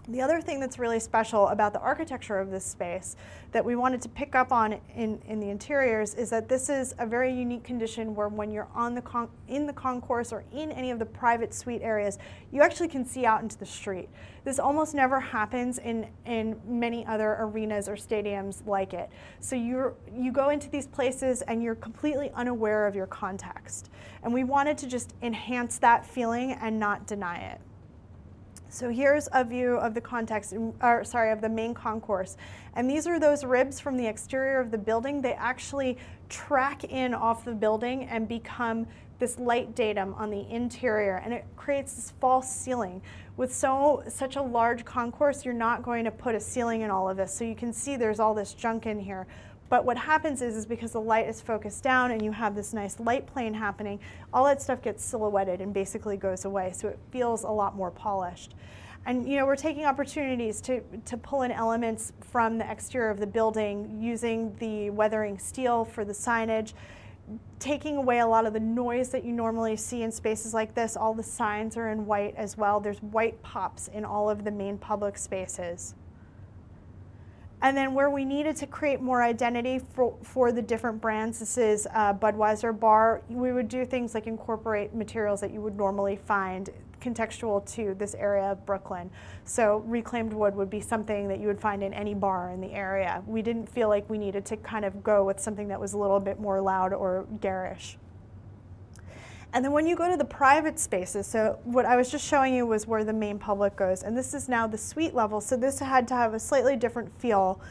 The other thing that's really special about the architecture of this space that we wanted to pick up on in, in the interiors is that this is a very unique condition where when you're on the in the concourse or in any of the private suite areas, you actually can see out into the street. This almost never happens in, in many other arenas or stadiums like it. So you you go into these places and you're completely unaware of your context. And we wanted to just enhance that feeling and not deny it. So here's a view of the context, or sorry, of the main concourse. And these are those ribs from the exterior of the building. They actually track in off the building and become this light datum on the interior and it creates this false ceiling. With so such a large concourse, you're not going to put a ceiling in all of this. So you can see there's all this junk in here. But what happens is, is because the light is focused down and you have this nice light plane happening, all that stuff gets silhouetted and basically goes away. So it feels a lot more polished. And you know, we're taking opportunities to, to pull in elements from the exterior of the building using the weathering steel for the signage, taking away a lot of the noise that you normally see in spaces like this. All the signs are in white as well. There's white pops in all of the main public spaces. And then where we needed to create more identity for, for the different brands, this is uh, Budweiser Bar, we would do things like incorporate materials that you would normally find contextual to this area of Brooklyn. So reclaimed wood would be something that you would find in any bar in the area. We didn't feel like we needed to kind of go with something that was a little bit more loud or garish. And then when you go to the private spaces, so what I was just showing you was where the main public goes, and this is now the suite level, so this had to have a slightly different feel,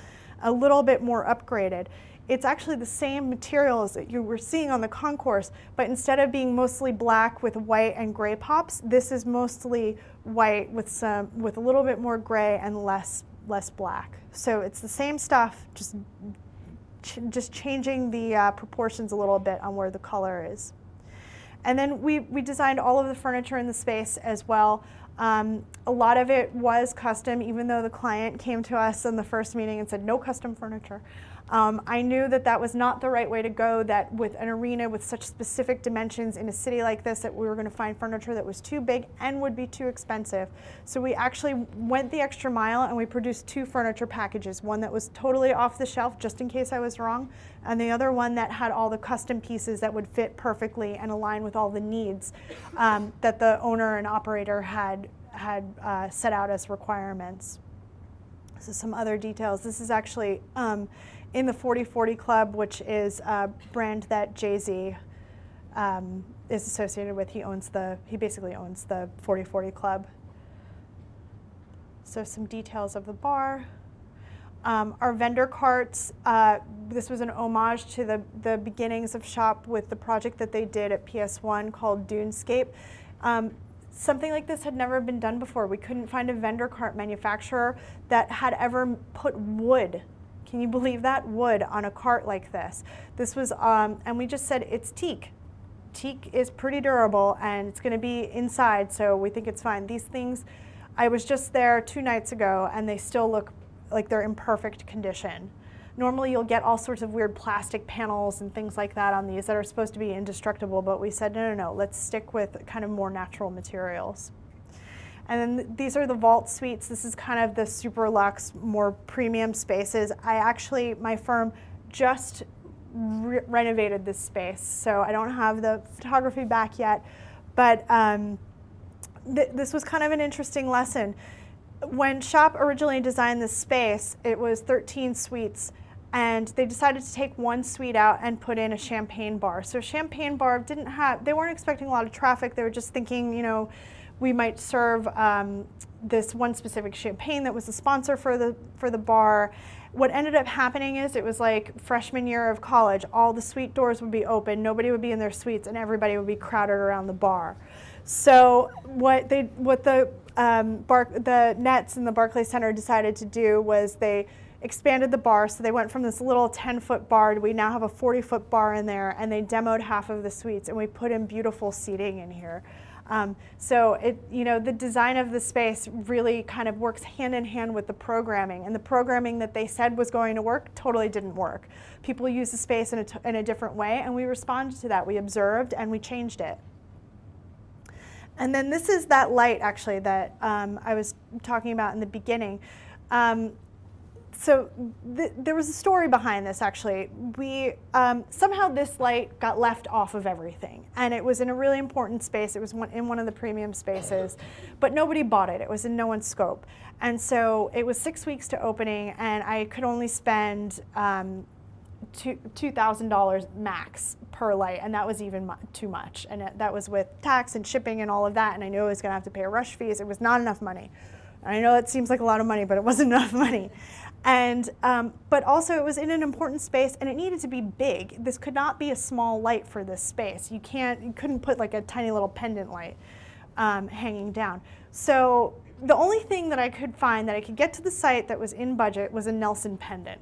a little bit more upgraded. It's actually the same materials that you were seeing on the concourse, but instead of being mostly black with white and gray pops, this is mostly white with some with a little bit more gray and less less black. So it's the same stuff, just ch just changing the uh, proportions a little bit on where the color is. And then we, we designed all of the furniture in the space as well. Um, a lot of it was custom, even though the client came to us in the first meeting and said, no custom furniture. Um, I knew that that was not the right way to go, that with an arena with such specific dimensions in a city like this, that we were going to find furniture that was too big and would be too expensive. So we actually went the extra mile and we produced two furniture packages, one that was totally off the shelf, just in case I was wrong, and the other one that had all the custom pieces that would fit perfectly and align with all the needs um, that the owner and operator had, had uh, set out as requirements. So some other details. This is actually um, in the 4040 Club, which is a brand that Jay-Z um, is associated with. He owns the, he basically owns the 4040 Club. So some details of the bar. Um, our vendor carts, uh, this was an homage to the, the beginnings of SHoP with the project that they did at PS1 called Dunescape. Um, something like this had never been done before. We couldn't find a vendor cart manufacturer that had ever put wood can you believe that? Wood on a cart like this. This was, um, and we just said it's teak. Teak is pretty durable and it's going to be inside, so we think it's fine. These things, I was just there two nights ago and they still look like they're in perfect condition. Normally you'll get all sorts of weird plastic panels and things like that on these that are supposed to be indestructible, but we said, no, no, no, let's stick with kind of more natural materials. And then these are the vault suites. This is kind of the super luxe, more premium spaces. I actually, my firm just re renovated this space, so I don't have the photography back yet, but um, th this was kind of an interesting lesson. When SHoP originally designed this space, it was 13 suites and they decided to take one suite out and put in a champagne bar. So champagne bar didn't have, they weren't expecting a lot of traffic. They were just thinking, you know, we might serve um, this one specific champagne that was the sponsor for the, for the bar. What ended up happening is it was like freshman year of college. All the suite doors would be open, nobody would be in their suites, and everybody would be crowded around the bar. So what they, what the um, Bar the Nets and the Barclays Center decided to do was they expanded the bar. So they went from this little 10 foot bar to we now have a 40 foot bar in there, and they demoed half of the suites, and we put in beautiful seating in here. Um, so it, you know, the design of the space really kind of works hand in hand with the programming. And the programming that they said was going to work totally didn't work. People use the space in a, in a different way, and we responded to that. We observed and we changed it. And then this is that light, actually, that um, I was talking about in the beginning. Um, so th there was a story behind this actually. We um, somehow this light got left off of everything, and it was in a really important space. It was one, in one of the premium spaces, but nobody bought it. It was in no one's scope, and so it was six weeks to opening, and I could only spend um, two thousand dollars max per light, and that was even mu too much. And it, that was with tax and shipping and all of that. And I knew I was going to have to pay a rush fees. It was not enough money. I know it seems like a lot of money, but it wasn't enough money. And, um, but also it was in an important space and it needed to be big. This could not be a small light for this space. You can't, you couldn't put like a tiny little pendant light um, hanging down. So the only thing that I could find that I could get to the site that was in budget was a Nelson pendant.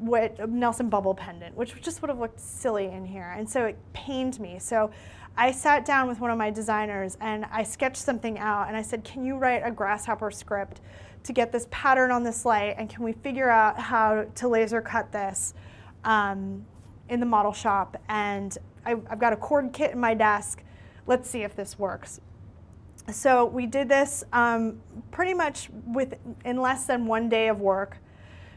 What, Nelson bubble pendant, which just would have looked silly in here. And so it pained me. So I sat down with one of my designers and I sketched something out and I said, can you write a grasshopper script to get this pattern on this light and can we figure out how to laser cut this um, in the model shop? And I, I've got a cord kit in my desk. Let's see if this works. So we did this um, pretty much with in less than one day of work.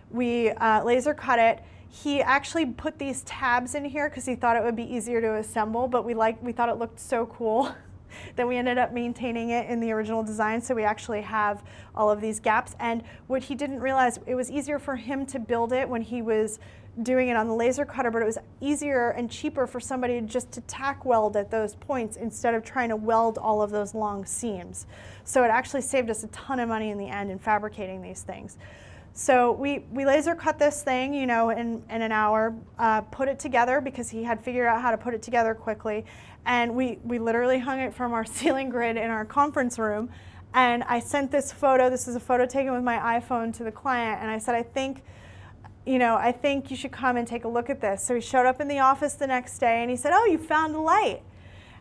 We uh, laser cut it. He actually put these tabs in here because he thought it would be easier to assemble but we like we thought it looked so cool Then we ended up maintaining it in the original design, so we actually have all of these gaps. And what he didn't realize, it was easier for him to build it when he was doing it on the laser cutter, but it was easier and cheaper for somebody just to tack weld at those points instead of trying to weld all of those long seams. So it actually saved us a ton of money in the end in fabricating these things. So we, we laser cut this thing, you know, in, in an hour, uh, put it together because he had figured out how to put it together quickly. And we, we literally hung it from our ceiling grid in our conference room. And I sent this photo, this is a photo taken with my iPhone to the client. And I said, I think, you know, I think you should come and take a look at this. So he showed up in the office the next day and he said, oh, you found a light.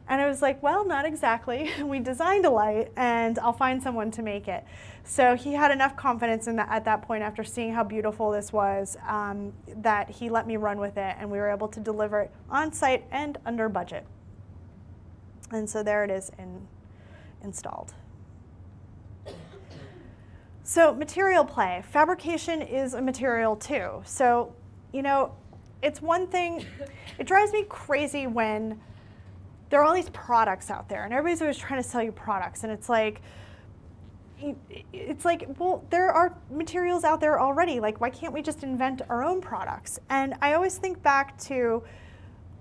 And I was like, well, not exactly. we designed a light and I'll find someone to make it. So he had enough confidence in that at that point after seeing how beautiful this was um, that he let me run with it and we were able to deliver it on site and under budget. And so there it is in, installed. So material play. Fabrication is a material too. So, you know, it's one thing, it drives me crazy when there are all these products out there and everybody's always trying to sell you products and it's like, it's like, well, there are materials out there already. Like, why can't we just invent our own products? And I always think back to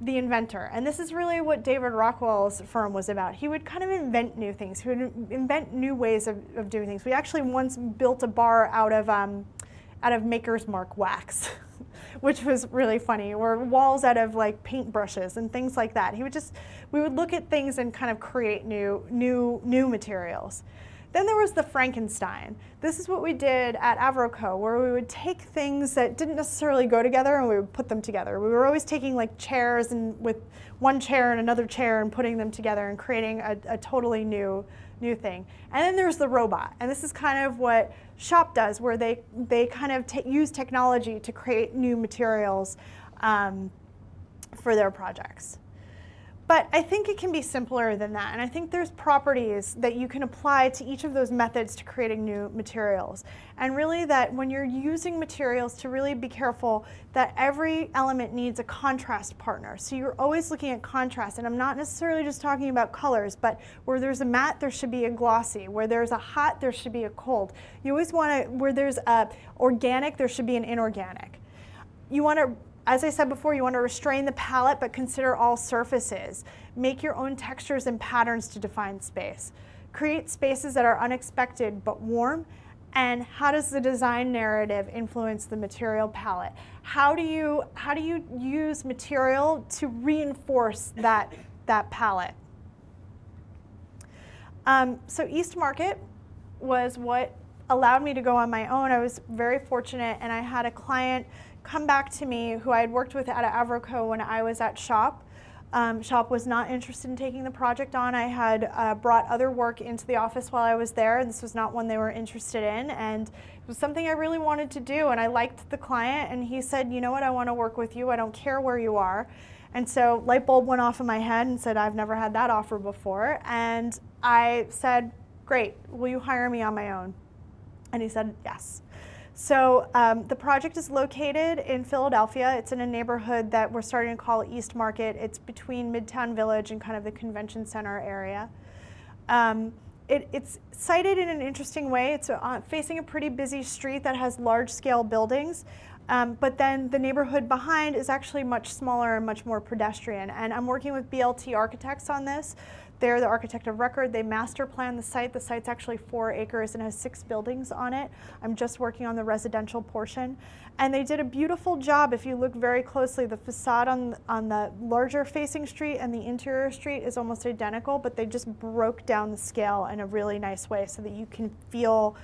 the inventor. And this is really what David Rockwell's firm was about. He would kind of invent new things. He would invent new ways of, of doing things. We actually once built a bar out of, um, out of Maker's Mark wax, which was really funny, or walls out of like paint brushes and things like that. He would just, we would look at things and kind of create new, new, new materials. Then there was the Frankenstein. This is what we did at AvroKo, where we would take things that didn't necessarily go together and we would put them together. We were always taking like chairs and with one chair and another chair and putting them together and creating a, a totally new, new thing. And then there's the robot, and this is kind of what SHoP does, where they they kind of use technology to create new materials um, for their projects. But I think it can be simpler than that. And I think there's properties that you can apply to each of those methods to creating new materials. And really that when you're using materials to really be careful that every element needs a contrast partner. So you're always looking at contrast. And I'm not necessarily just talking about colors, but where there's a matte, there should be a glossy. Where there's a hot, there should be a cold. You always want to, where there's a organic, there should be an inorganic. You want to as I said before, you want to restrain the palette, but consider all surfaces. Make your own textures and patterns to define space. Create spaces that are unexpected but warm. And how does the design narrative influence the material palette? How do you, how do you use material to reinforce that, that palette? Um, so East Market was what allowed me to go on my own. I was very fortunate and I had a client come back to me who I had worked with at AvroKo when I was at SHoP. Um, SHoP was not interested in taking the project on. I had uh, brought other work into the office while I was there, and this was not one they were interested in. And it was something I really wanted to do, and I liked the client. And he said, "You know what? I want to work with you. I don't care where you are." And so light bulb went off in my head and said, "I've never had that offer before." And I said, "Great. Will you hire me on my own?" And he said, "Yes." So um, the project is located in Philadelphia. It's in a neighborhood that we're starting to call East Market. It's between Midtown Village and kind of the convention center area. Um, it, it's sited in an interesting way. It's uh, facing a pretty busy street that has large scale buildings. Um, but then the neighborhood behind is actually much smaller and much more pedestrian. And I'm working with BLT Architects on this. They're the architect of record. They master plan the site. The site's actually four acres and has six buildings on it. I'm just working on the residential portion. And they did a beautiful job. If you look very closely, the facade on, on the larger facing street and the interior street is almost identical, but they just broke down the scale in a really nice way so that you can feel,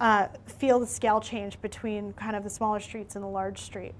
uh, feel the scale change between kind of the smaller streets and the large street.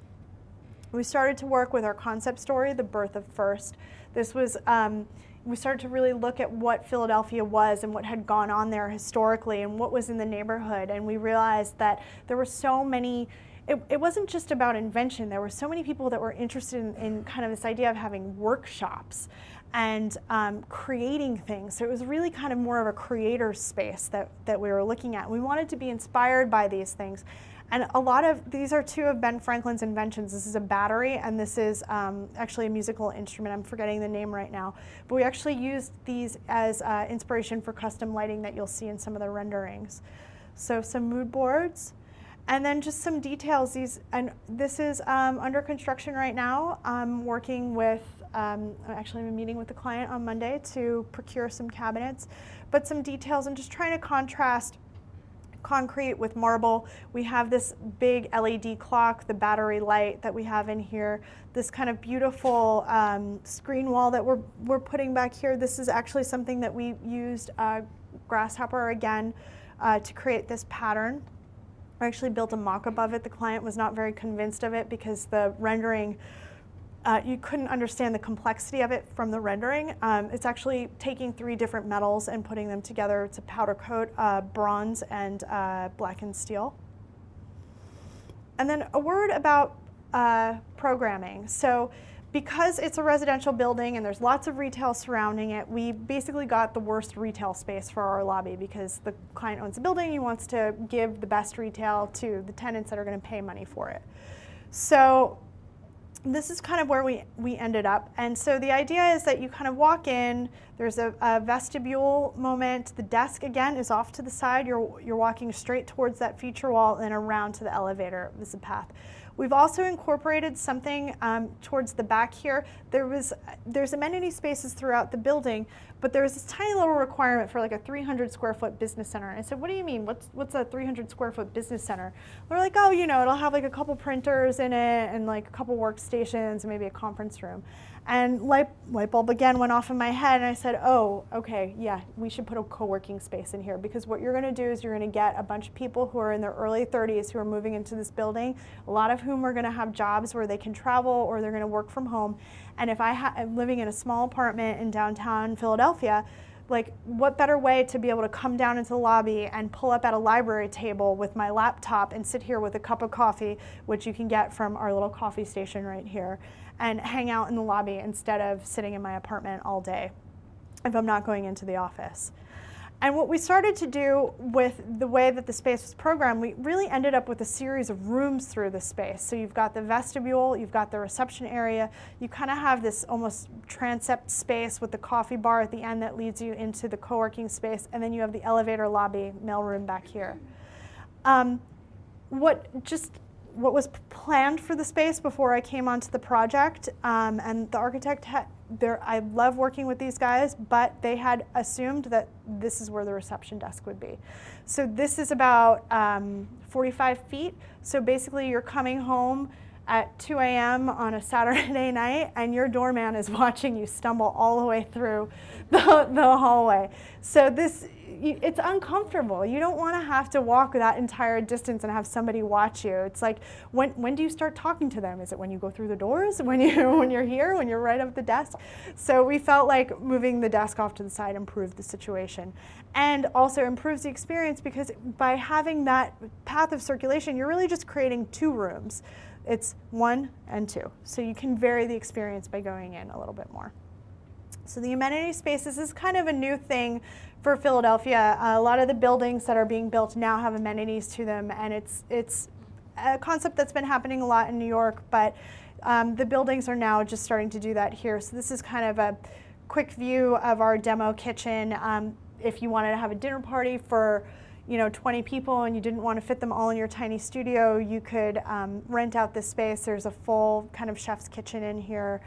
We started to work with our concept story, The Birth of First. This was um, we started to really look at what Philadelphia was and what had gone on there historically and what was in the neighborhood. And we realized that there were so many, it, it wasn't just about invention, there were so many people that were interested in, in kind of this idea of having workshops and um, creating things. So it was really kind of more of a creator space that, that we were looking at. We wanted to be inspired by these things and a lot of, these are two of Ben Franklin's inventions. This is a battery and this is um, actually a musical instrument. I'm forgetting the name right now. But we actually used these as uh, inspiration for custom lighting that you'll see in some of the renderings. So some mood boards. And then just some details. These and this is um, under construction right now. I'm working with um, actually I'm meeting with the client on Monday to procure some cabinets, but some details and just trying to contrast concrete with marble. We have this big LED clock, the battery light that we have in here, this kind of beautiful um, screen wall that we're, we're putting back here. This is actually something that we used uh, Grasshopper again uh, to create this pattern. I actually built a mock above it. The client was not very convinced of it because the rendering uh, you couldn't understand the complexity of it from the rendering. Um, it's actually taking three different metals and putting them together. It's a powder coat, uh, bronze, and uh, blackened steel. And then a word about uh, programming. So because it's a residential building and there's lots of retail surrounding it, we basically got the worst retail space for our lobby because the client owns the building, he wants to give the best retail to the tenants that are going to pay money for it. So this is kind of where we, we ended up. And so the idea is that you kind of walk in, there's a, a, vestibule moment, the desk again is off to the side, you're, you're walking straight towards that feature wall and around to the elevator This is the path. We've also incorporated something um, towards the back here. There was, there's amenity spaces throughout the building, but there was this tiny little requirement for like a 300 square foot business center. And I said, what do you mean? What's, what's a 300 square foot business center? They're like, oh, you know, it'll have like a couple printers in it and like a couple workstations and maybe a conference room. And light, light bulb again went off in my head and I said, oh, okay, yeah, we should put a co-working space in here because what you're gonna do is you're gonna get a bunch of people who are in their early 30s who are moving into this building, a lot of whom are gonna have jobs where they can travel or they're gonna work from home. And if I am living in a small apartment in downtown Philadelphia, like what better way to be able to come down into the lobby and pull up at a library table with my laptop and sit here with a cup of coffee, which you can get from our little coffee station right here and hang out in the lobby instead of sitting in my apartment all day if I'm not going into the office. And what we started to do with the way that the space was programmed, we really ended up with a series of rooms through the space. So you've got the vestibule, you've got the reception area, you kind of have this almost transept space with the coffee bar at the end that leads you into the co-working space, and then you have the elevator lobby mailroom back here. Um, what just what was planned for the space before I came onto the project. Um, and the architect had, there, I love working with these guys, but they had assumed that this is where the reception desk would be. So this is about um, 45 feet. So basically you're coming home at 2 a.m. on a Saturday night and your doorman is watching you stumble all the way through the, the hallway. So this it's uncomfortable. You don't want to have to walk that entire distance and have somebody watch you. It's like when when do you start talking to them? Is it when you go through the doors? When you when you're here? When you're right up the desk? So we felt like moving the desk off to the side improved the situation, and also improves the experience because by having that path of circulation, you're really just creating two rooms. It's one and two, so you can vary the experience by going in a little bit more. So the amenity spaces is kind of a new thing for Philadelphia. Uh, a lot of the buildings that are being built now have amenities to them, and it's it's a concept that's been happening a lot in New York, but um, the buildings are now just starting to do that here. So this is kind of a quick view of our demo kitchen. Um, if you wanted to have a dinner party for you know 20 people and you didn't want to fit them all in your tiny studio, you could um, rent out this space. There's a full kind of chef's kitchen in here.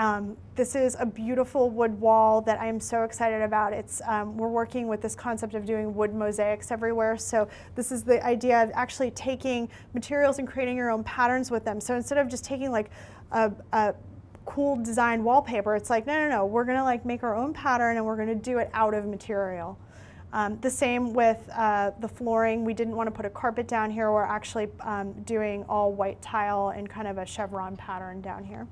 Um, this is a beautiful wood wall that I'm so excited about. It's, um, we're working with this concept of doing wood mosaics everywhere. So this is the idea of actually taking materials and creating your own patterns with them. So instead of just taking like a, a cool design wallpaper, it's like, no, no, no, we're gonna like make our own pattern and we're gonna do it out of material. Um, the same with uh, the flooring. We didn't want to put a carpet down here. We're actually um, doing all white tile and kind of a chevron pattern down here.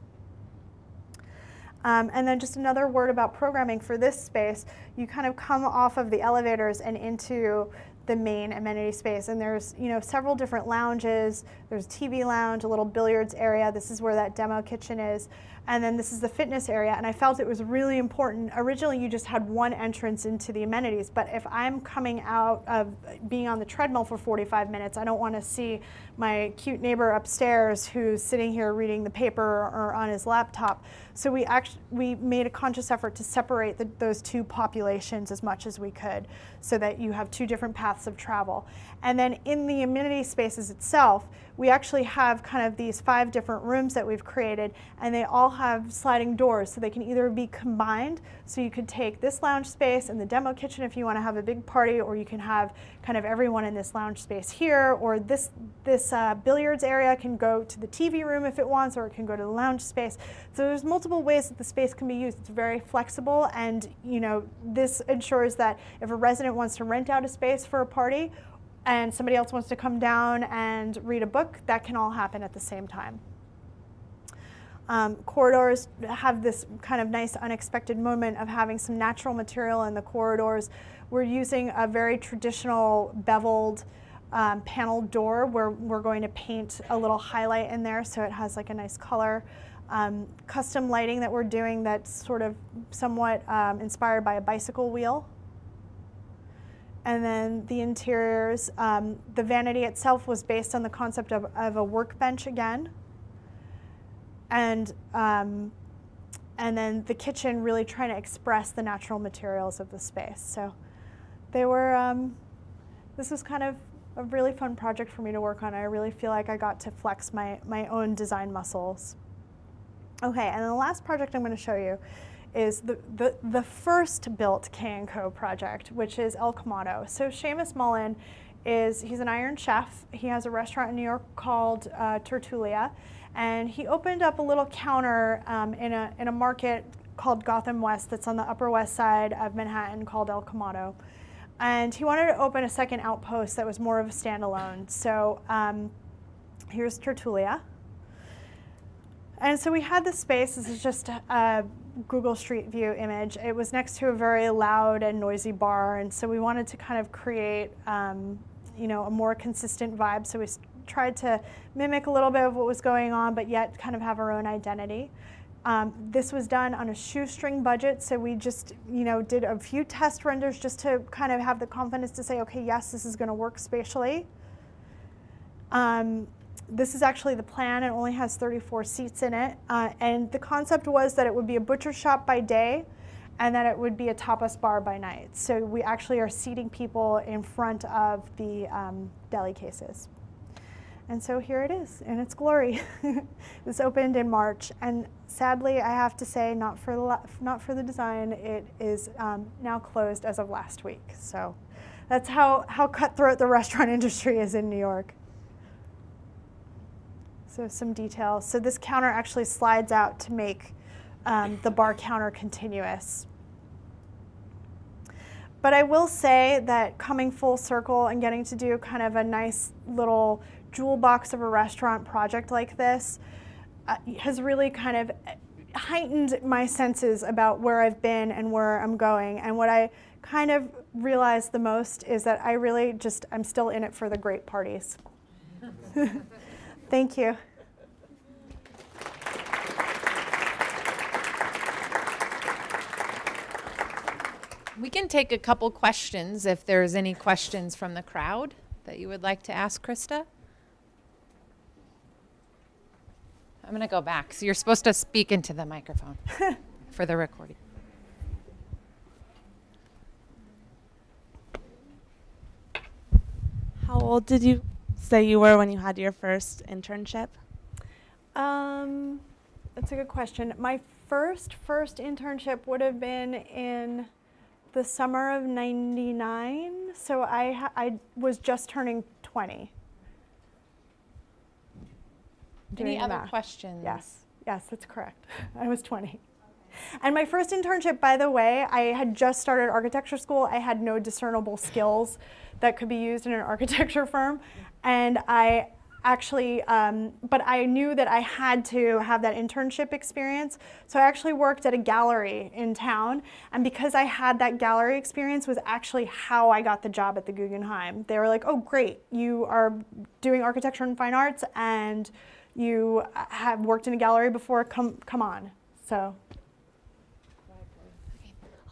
Um, and then just another word about programming for this space, you kind of come off of the elevators and into the main amenity space. And there's you know several different lounges. There's a TV lounge, a little billiards area. This is where that demo kitchen is. And then this is the fitness area. And I felt it was really important. Originally, you just had one entrance into the amenities. But if I'm coming out of being on the treadmill for 45 minutes, I don't want to see my cute neighbor upstairs who's sitting here reading the paper or on his laptop. So we actually we made a conscious effort to separate the, those two populations as much as we could so that you have two different paths of travel. And then in the amenity spaces itself, we actually have kind of these five different rooms that we've created and they all have sliding doors so they can either be combined. So you could take this lounge space and the demo kitchen if you want to have a big party or you can have kind of everyone in this lounge space here or this this uh, billiards area can go to the TV room if it wants or it can go to the lounge space. So there's multiple ways that the space can be used. It's very flexible and you know this ensures that if a resident wants to rent out a space for a party and somebody else wants to come down and read a book, that can all happen at the same time. Um, corridors have this kind of nice unexpected moment of having some natural material in the corridors. We're using a very traditional beveled um, panel door where we're going to paint a little highlight in there so it has like a nice color. Um, custom lighting that we're doing that's sort of somewhat um, inspired by a bicycle wheel. And then the interiors, um, the vanity itself was based on the concept of, of a workbench again. And, um, and then the kitchen really trying to express the natural materials of the space. So they were, um, this was kind of a really fun project for me to work on. I really feel like I got to flex my, my own design muscles. Okay, and the last project I'm going to show you is the, the, the first built K&Co project, which is El Colmado. So Seamus Mullen is, he's an Iron Chef. He has a restaurant in New York called uh, Tertulia, and he opened up a little counter um, in, a, in a market called Gotham West that's on the Upper West Side of Manhattan called El Colmado. And he wanted to open a second outpost that was more of a standalone. So um, here's Tertulia. And so we had this space. This is just a Google Street View image. It was next to a very loud and noisy bar. And so we wanted to kind of create um, you know, a more consistent vibe. So we tried to mimic a little bit of what was going on, but yet kind of have our own identity. Um, this was done on a shoestring budget, so we just, you know, did a few test renders just to kind of have the confidence to say, okay, yes, this is going to work spatially. Um, this is actually the plan. It only has 34 seats in it, uh, and the concept was that it would be a butcher shop by day, and that it would be a tapas bar by night. So we actually are seating people in front of the um, deli cases. And so here it is in its glory. this opened in March, and sadly, I have to say, not for the not for the design. It is um, now closed as of last week. So that's how how cutthroat the restaurant industry is in New York. So some details. So this counter actually slides out to make um, the bar counter continuous. But I will say that coming full circle and getting to do kind of a nice little jewel box of a restaurant project like this uh, has really kind of heightened my senses about where I've been and where I'm going. And what I kind of realized the most is that I really just, I'm still in it for the great parties. Thank you. We can take a couple questions if there's any questions from the crowd that you would like to ask Krista. I'm going to go back. So you're supposed to speak into the microphone for the recording. How old did you say you were when you had your first internship? Um, that's a good question. My first first internship would have been in the summer of 99. So I, I was just turning 20. Any other math. questions? Yes, yes, that's correct. I was 20. And my first internship, by the way, I had just started architecture school. I had no discernible skills that could be used in an architecture firm. And I actually, um, but I knew that I had to have that internship experience. So I actually worked at a gallery in town. And because I had that gallery experience was actually how I got the job at the Guggenheim. They were like, oh, great, you are doing architecture and fine arts and you have worked in a gallery before, come, come on. So.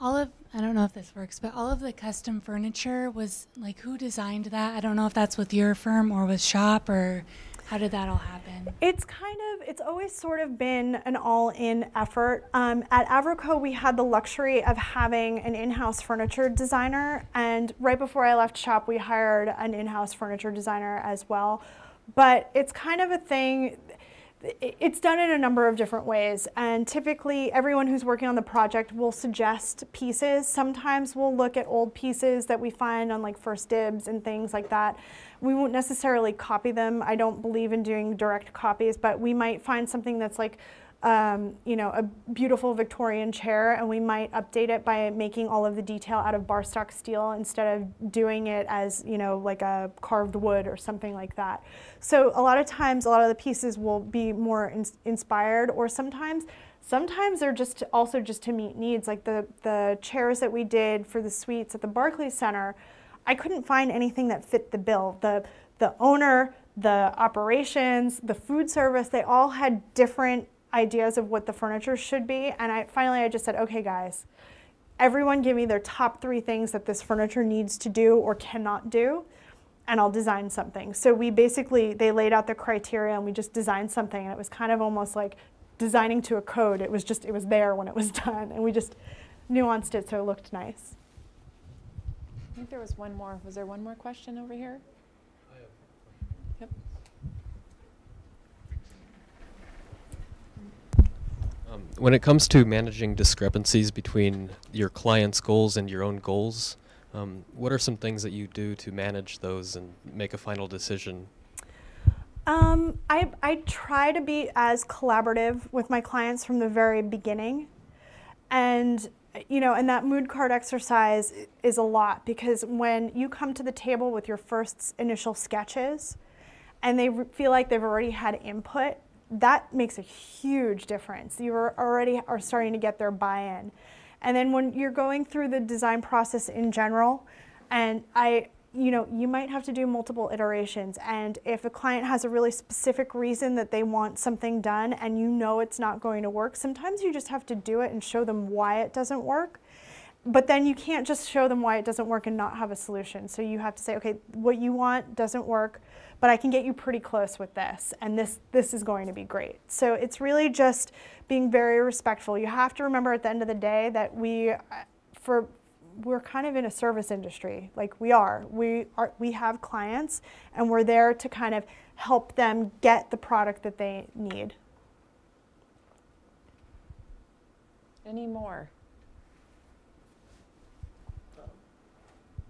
All of, I don't know if this works, but all of the custom furniture was like, who designed that? I don't know if that's with your firm or with SHoP or how did that all happen? It's kind of, it's always sort of been an all in effort. Um, at AvroKo, we had the luxury of having an in house furniture designer. And right before I left SHoP, we hired an in house furniture designer as well. But it's kind of a thing, it's done in a number of different ways. And typically, everyone who's working on the project will suggest pieces. Sometimes we'll look at old pieces that we find on like first dibs and things like that. We won't necessarily copy them. I don't believe in doing direct copies, but we might find something that's like um, you know, a beautiful Victorian chair, and we might update it by making all of the detail out of bar stock steel instead of doing it as, you know, like a carved wood or something like that. So a lot of times, a lot of the pieces will be more in inspired, or sometimes, sometimes they're just also just to meet needs. Like the the chairs that we did for the suites at the Barclays Center, I couldn't find anything that fit the bill. The the owner, the operations, the food service, they all had different ideas of what the furniture should be. And I finally I just said, okay, guys, everyone give me their top three things that this furniture needs to do or cannot do, and I'll design something. So we basically they laid out the criteria and we just designed something, and it was kind of almost like designing to a code. It was just it was there when it was done, and we just nuanced it so it looked nice. I think there was one more. Was there one more question over here? Um, when it comes to managing discrepancies between your client's goals and your own goals, um, what are some things that you do to manage those and make a final decision? Um, I, I try to be as collaborative with my clients from the very beginning. And, you know, and that mood card exercise is a lot because when you come to the table with your first initial sketches and they feel like they've already had input, that makes a huge difference. You already are starting to get their buy-in. And then when you're going through the design process in general, and I, you know, you might have to do multiple iterations. And if a client has a really specific reason that they want something done and you know it's not going to work, sometimes you just have to do it and show them why it doesn't work. But then you can't just show them why it doesn't work and not have a solution. So you have to say, okay, what you want doesn't work but I can get you pretty close with this, and this, this is going to be great. So it's really just being very respectful. You have to remember at the end of the day that we, uh, for, we're kind of in a service industry, like we are. We, are. we have clients, and we're there to kind of help them get the product that they need. Any more?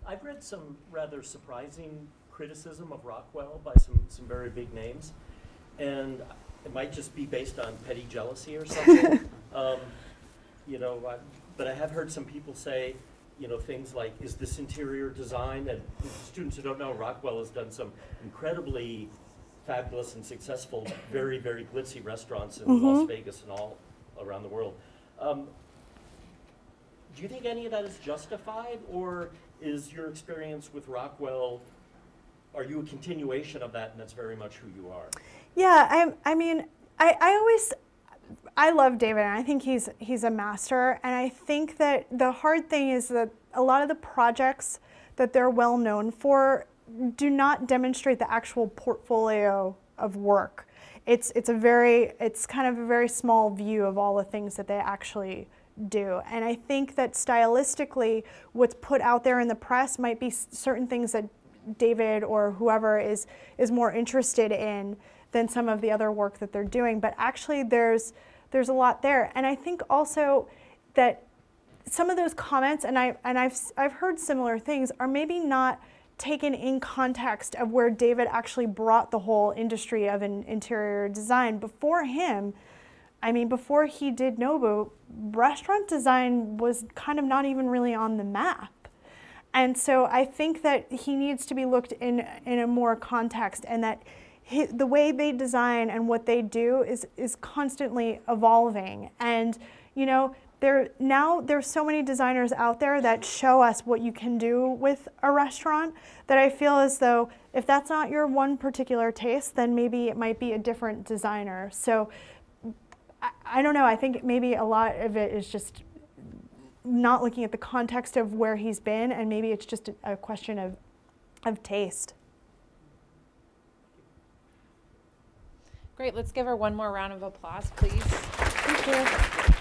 I've read some rather surprising criticism of Rockwell by some, some very big names. And it might just be based on petty jealousy or something. um, you know, I, but I have heard some people say, you know, things like, is this interior design? And students who don't know, Rockwell has done some incredibly fabulous and successful, very, very glitzy restaurants in mm -hmm. Las Vegas and all around the world. Um, do you think any of that is justified, or is your experience with Rockwell are you a continuation of that and that's very much who you are? Yeah, I, I mean, I, I always, I love David and I think he's, he's a master. And I think that the hard thing is that a lot of the projects that they're well known for do not demonstrate the actual portfolio of work. It's, it's a very, it's kind of a very small view of all the things that they actually do. And I think that stylistically, what's put out there in the press might be certain things that David or whoever is, is more interested in than some of the other work that they're doing. But actually there's, there's a lot there. And I think also that some of those comments, and, I, and I've, I've heard similar things, are maybe not taken in context of where David actually brought the whole industry of an interior design. Before him, I mean, before he did Nobu, restaurant design was kind of not even really on the map. And so I think that he needs to be looked in, in a more context and that the way they design and what they do is, is constantly evolving. And, you know, there, now there's so many designers out there that show us what you can do with a restaurant that I feel as though if that's not your one particular taste, then maybe it might be a different designer. So I don't know, I think maybe a lot of it is just not looking at the context of where he's been, and maybe it's just a, a question of, of taste. Great, let's give her one more round of applause, please. Thank you.